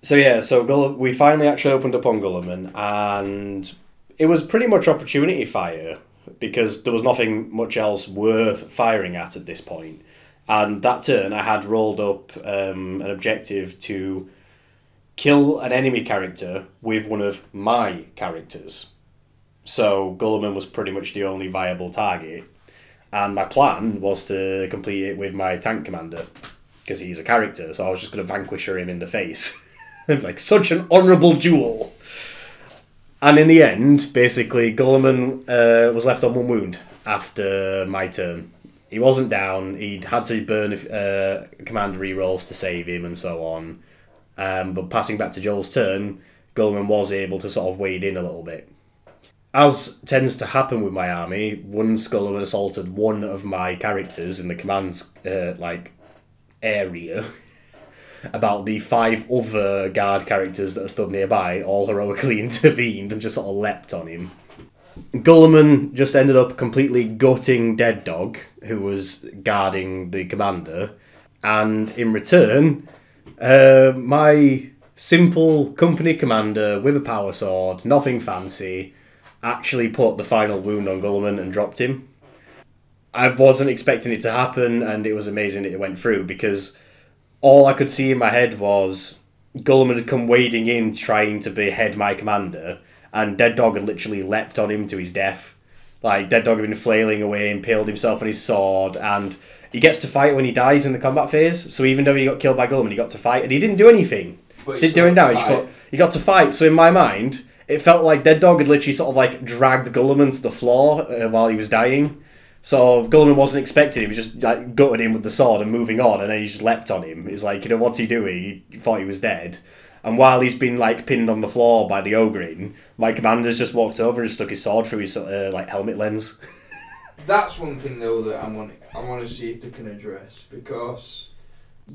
So yeah, so Gull- we finally actually opened up on Guilliman, and it was pretty much opportunity fire because there was nothing much else worth firing at at this point. And that turn, I had rolled up um, an objective to kill an enemy character with one of my characters. So Guilliman was pretty much the only viable target. And my plan was to complete it with my tank commander because he's a character. So I was just going to vanquish him in the face. like, such an honourable duel. And in the end, basically, Guilliman uh, was left on one wound after my turn. He wasn't down. He'd had to burn uh, command rerolls to save him and so on. Um, but passing back to Joel's turn, Guilliman was able to sort of wade in a little bit. As tends to happen with my army, once Guilliman assaulted one of my characters in the command uh, like area, about the five other guard characters that are stood nearby all heroically intervened and just sort of leapt on him. Guilliman just ended up completely gutting Deddog, who was guarding the commander, and in return, uh, my simple company commander with a power sword, nothing fancy, actually put the final wound on Guilliman and dropped him. I wasn't expecting it to happen, and it was amazing that it went through because all I could see in my head was Guilliman had come wading in trying to behead my commander, and Deddog had literally leapt on him to his death. Like, Deddog had been flailing away, and impaled himself on his sword, and he gets to fight when he dies in the combat phase. So even though he got killed by Guilliman, he got to fight, and he didn't do anything. But did doing damage, but he got to fight. So in my mind, it felt like Deddog had literally sort of like dragged Guilliman to the floor uh, while he was dying. So Guilliman wasn't expecting him. He was just like gutted him with the sword and moving on, and then he just leapt on him. He's like, you know, what's he doing? He thought he was dead. And while he's been like pinned on the floor by the Ogryn, my commander's just walked over and stuck his sword through his uh, like helmet lens. That's one thing though that I'm want. I want to see if they can address because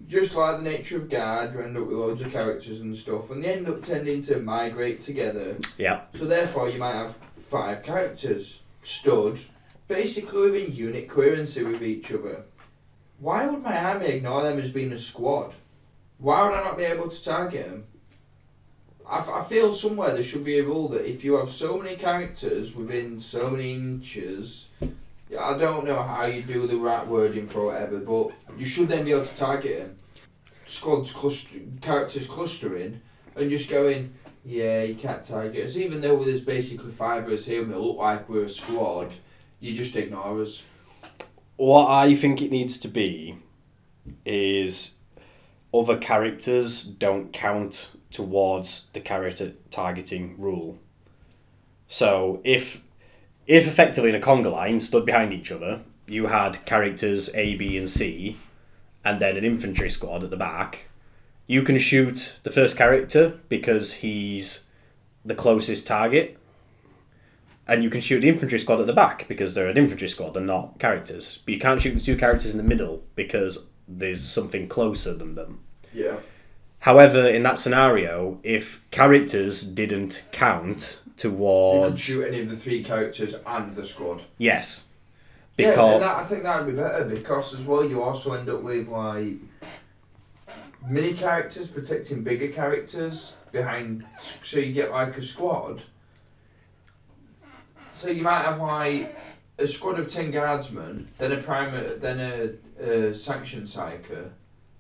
just like the nature of Guard, you end up with loads of characters and stuff, and they end up tending to migrate together. Yeah. So therefore, you might have five characters stood basically within unit coherency with each other. Why would my army ignore them as being a squad? Why would I not be able to target them? I, I feel somewhere there should be a rule that if you have so many characters within so many inches, I don't know how you do the right wording for whatever, but you should then be able to target them. Squads cluster, characters clustering and just going, yeah, you can't target us. Even though there's basically five of us here and we look like we're a squad, you just ignore us. What I think it needs to be is other characters don't count towards the character targeting rule. So if if effectively in a conga line stood behind each other, you had characters A, B, and C, and then an infantry squad at the back, you can shoot the first character because he's the closest target. And you can shoot the infantry squad at the back because they're an infantry squad, they're not characters. But you can't shoot the two characters in the middle because there's something closer than them. Yeah. However, in that scenario, if characters didn't count towards, You could shoot any of the three characters and the squad. yes, yeah, because that, I think that would be better because as well you also end up with like mini characters protecting bigger characters behind, so you get like a squad. So you might have like a squad of ten guardsmen, then a primer, then a, a sanction psyker,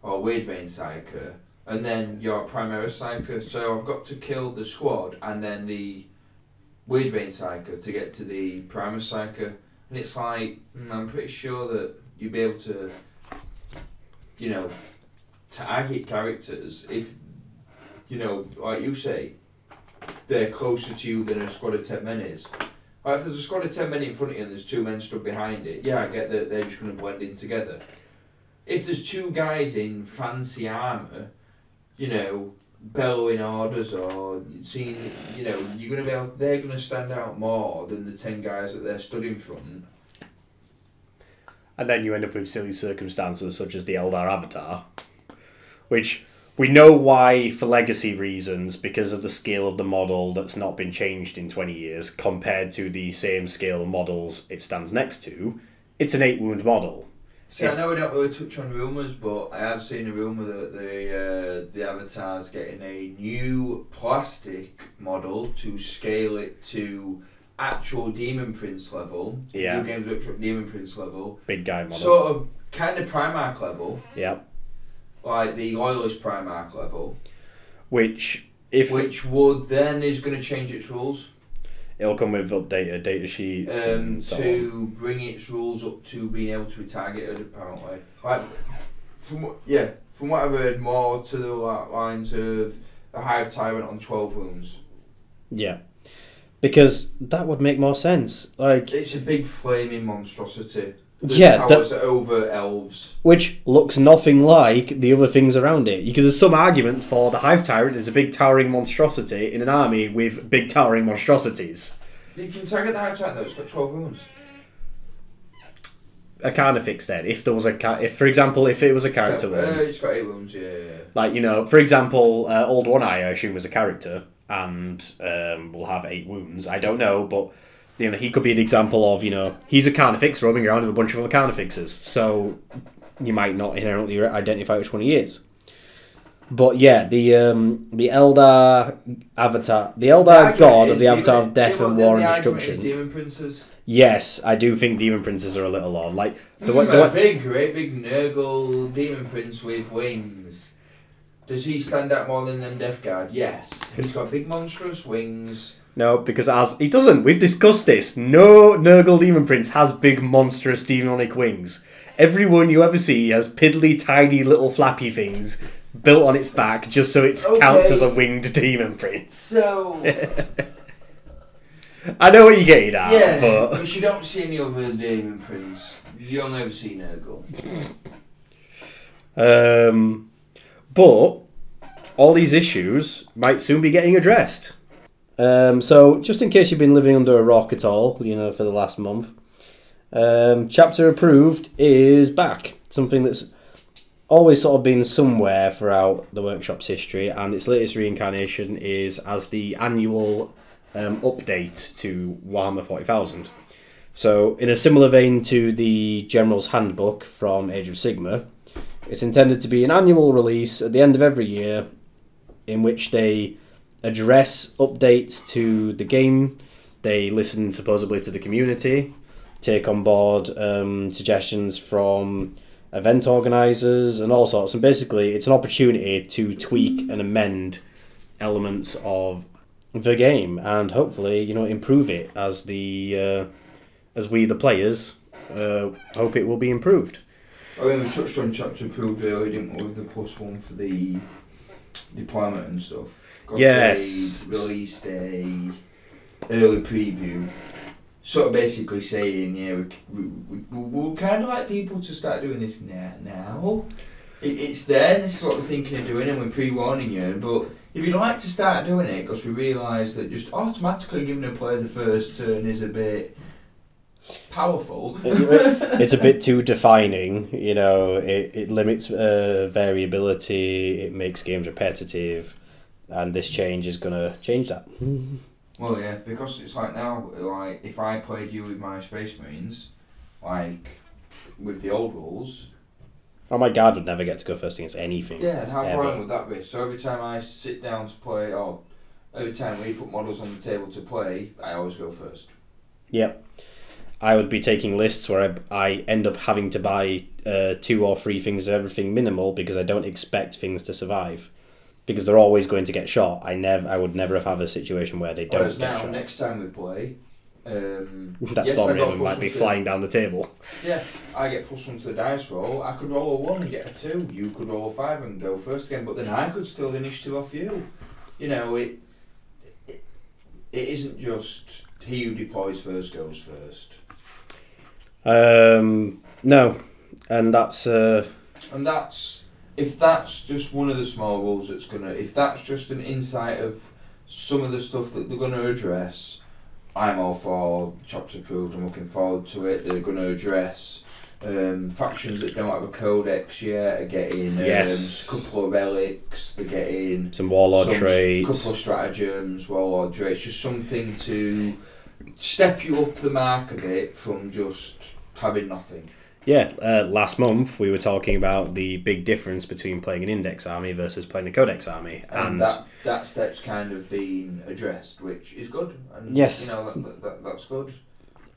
or Wyrdvane psyker, and then your primaris psyker. So I've got to kill the squad and then the Wyrdvane psyker to get to the primaris psyker. And it's like, mm, I'm pretty sure that you'd be able to, you know, target characters if, you know, like you say, they're closer to you than a squad of 10 men is. If there's a squad of 10 men in front of you and there's two men stood behind it, yeah, I get that they're just going to blend in together. If there's two guys in fancy armour, you know, bellowing orders or seeing, you know, you're gonna be able, they're gonna stand out more than the ten guys that they're stood in front. and then you end up with silly circumstances such as the Eldar Avatar, which we know why for legacy reasons because of the scale of the model that's not been changed in 20 years compared to the same scale models it stands next to. It's an eight wound model. See, Yes. I know we don't really touch on rumours, but I have seen a rumour that the uh, the Avatar's getting a new plastic model to scale it to actual Demon Prince level. Yeah. New Games Workshop Demon Prince level. Big guy model. Sort of kind of Primarch level, yeah. Like the Loyalist Primarch level. Which, if which would then is going to change its rules it'll come with updated data sheets um, so on. to bring its rules up to being able to be targeted. Apparently, like from yeah, from what I've heard, more to the lines of the Hive Tyrant on twelve wounds. Yeah. Because that would make more sense. Like, It's a big flaming monstrosity. That yeah, that, towers over elves. which looks nothing like the other things around it. Because there's some argument for the Hive Tyrant is a big towering monstrosity in an army with big towering monstrosities. You can target the Hive Tyrant though. It's got twelve wounds. A carnifex then, if there was a ca- if for example, if it was a character So, uh, it's got eight wounds. Yeah, yeah. yeah. like you know, for example, uh, Old One Eye, I assume was a character and um, will have eight wounds. I don't know, but you know, he could be an example of you know, he's a carnifex roaming around with a bunch of other carnifexes. So you might not inherently identify which one he is. But yeah, the um, the Eldar Avatar, the Eldar argument God of the Avatar demon- of Death well, and War the and Destruction. Demon Princes. Yes, I do think Demon Princes are a little odd. Like the way, Mm, the a big, great big Nurgle demon prince with wings. Does he stand out more than them Death Guard? Yes. He's got big monstrous wings. No, because as he doesn't. We've discussed this. No Nurgle Demon Prince has big monstrous demonic wings. Everyone you ever see has piddly tiny little flappy things built on its back just so it counts as a winged demon prince. So I know what you're getting at, yeah, but but you don't see any other demon prince. You'll never see Nurgle. um, but all these issues might soon be getting addressed. Um, so, just in case you've been living under a rock at all, you know, for the last month, um, chapter approved is back. Something that's always sort of been somewhere throughout the workshop's history, and its latest reincarnation is as the annual um, update to Warhammer 40,000. So, in a similar vein to the General's Handbook from Age of Sigmar, it's intended to be an annual release at the end of every year in which they address updates to the game, they listen supposedly to the community, take on board um, suggestions from event organisers and all sorts. And basically, it's an opportunity to tweak and amend elements of the game and hopefully, you know, improve it as the uh, as we the players uh, hope it will be improved. I mean, we touched on chapter approved earlier, didn't we, with the plus one for the deployment and stuff. 'Cause Yes. They released a early preview, sort of basically saying, yeah, we, we, we, we would kind of like people to start doing this now. now. It, it's there, and this is what we're thinking of doing, and we're pre-warning you, but if you'd like to start doing it, because we realise that just automatically giving a player the first turn is a bit powerful. it's a bit too defining. You know, it, it limits uh, variability. It makes games repetitive, and this change is gonna change that. Well, yeah, because it's like now, like if I played you with my Space Marines, like with the old rules, Oh my guard would never get to go first against anything. yeah, and how Ever. boring would that be? So every time I sit down to play, or every time we put models on the table to play, I always go first. Yep. I would be taking lists where I, I end up having to buy uh, two or three things of everything minimal because I don't expect things to survive. Because they're always going to get shot. I never, I would never have had a situation where they don't Whereas get now, shot. next time we play, um, that yes, storm raven might be to- flying down the table. Yeah, I get plus one to the dice roll. I could roll a one and get a two. You could roll a five and go first again, but then I could steal the initiative off you. You know, it, it, it isn't just he who deploys first goes first. Um, no, and that's uh, And that's if that's just one of the small rules that's gonna if that's just an insight of some of the stuff that they're gonna address, I'm all for chapter approved. I'm looking forward to it. They're gonna address um, factions that don't have a codex yet are getting um, Yes. a couple of relics. They're getting some warlord some traits. couple of stratagems, warlord traits. Just something to step you up the mark a bit from just having nothing. Yeah, uh, last month we were talking about the big difference between playing an index army versus playing a codex army, and, and that that step's kind of been addressed, which is good. And Yes. you know that, that, that that's good.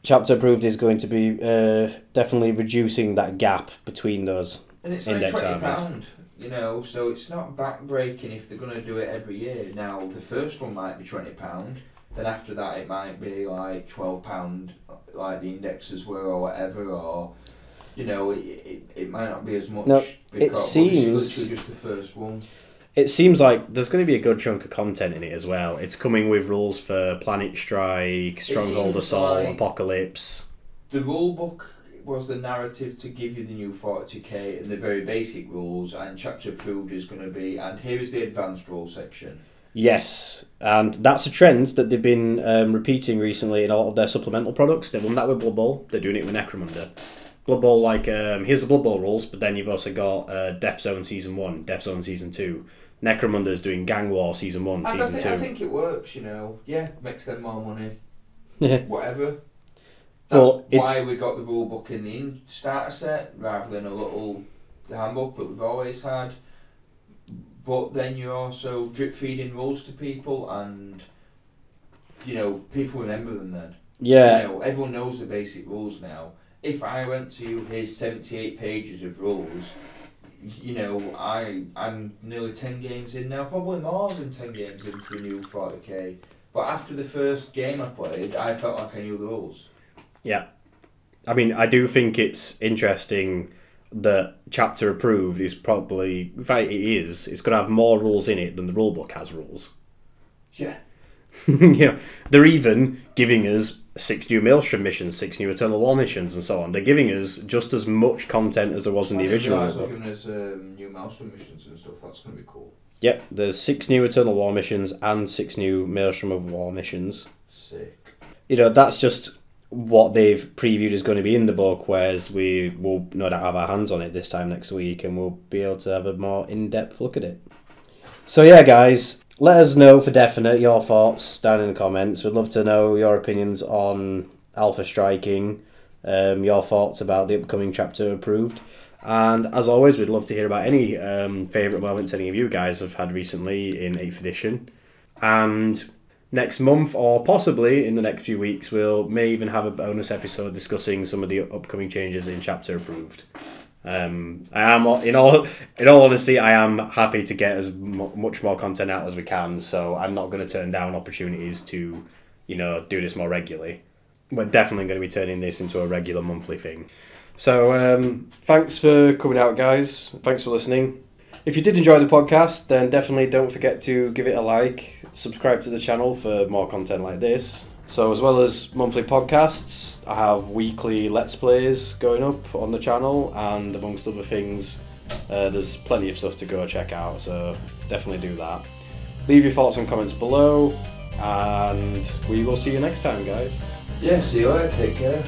chapter approved is going to be uh, definitely reducing that gap between those. And it's Index like twenty armies. pound, you know, so it's not backbreaking if they're going to do it every year. Now the first one might be twenty pound, then after that it might be like twelve pound, like the indexes were or whatever, or you know, it, it, it might not be as much. No, because but seems- just the first one. It seems like there's going to be a good chunk of content in it as well. It's coming with rules for Planet Strike, Stronghold Assault, like- Apocalypse. The rule book was the narrative to give you the new 40k and the very basic rules, and chapter approved is going to be, and here is the advanced rule section. Yes, and that's a trend that they've been um, repeating recently in a lot of their supplemental products. They've done that with Blood Bowl. They're doing it with Necromunda. Blood Bowl, like um, here's the Blood Bowl rules, but then you've also got uh, Death Zone Season One, Death Zone Season Two. Necromunda's doing Gang War Season One, And I Season think, I think it works, you know. Yeah, makes them more money. Yeah. Whatever. That's Well, it's- why we got the rule book in the in- starter set rather than a little handbook that we've always had. But then you're also drip feeding rules to people, and you know people remember them then. Yeah, You know, everyone knows the basic rules now. If I went to his 78 pages of rules, you know, I, I'm nearly 10 games in now, probably more than 10 games into the new 40k. But after the first game I played, I felt like I knew the rules. Yeah. I mean, I do think it's interesting that chapter approved is probably, in fact, it is. It's going to have more rules in it than the rulebook has rules. Yeah. you know, they're even giving us six new Maelstrom missions, six new Eternal War missions, and so on. They're giving us just as much content as there was in the original. also book. giving us um, new Maelstrom missions and stuff. That's going to be cool. Yep, there's six new Eternal War missions and six new Maelstrom of War missions. Sick. You know, that's just what they've previewed is going to be in the book, whereas we will no doubt have our hands on it this time next week and we'll be able to have a more in depth look at it. So, yeah, guys, let us know for definite your thoughts down in the comments. We'd love to know your opinions on Alpha Striking, um, your thoughts about the upcoming chapter approved. And as always, we'd love to hear about any um, favourite moments any of you guys have had recently in 8th edition. And next month, or possibly in the next few weeks, we'll may even have a bonus episode discussing some of the upcoming changes in chapter approved. Um, I am in all in all honesty, I am happy to get as mu much more content out as we can. So I'm not going to turn down opportunities to, you know, do this more regularly. We're definitely going to be turning this into a regular monthly thing. So um, thanks for coming out, guys. Thanks for listening. If you did enjoy the podcast, then definitely don't forget to give it a like, subscribe to the channel for more content like this. So, as well as monthly podcasts, I have weekly Let's Plays going up on the channel, and amongst other things, uh, there's plenty of stuff to go check out, so definitely do that. Leave your thoughts and comments below, and we will see you next time, guys. Yeah, see you later. Take care.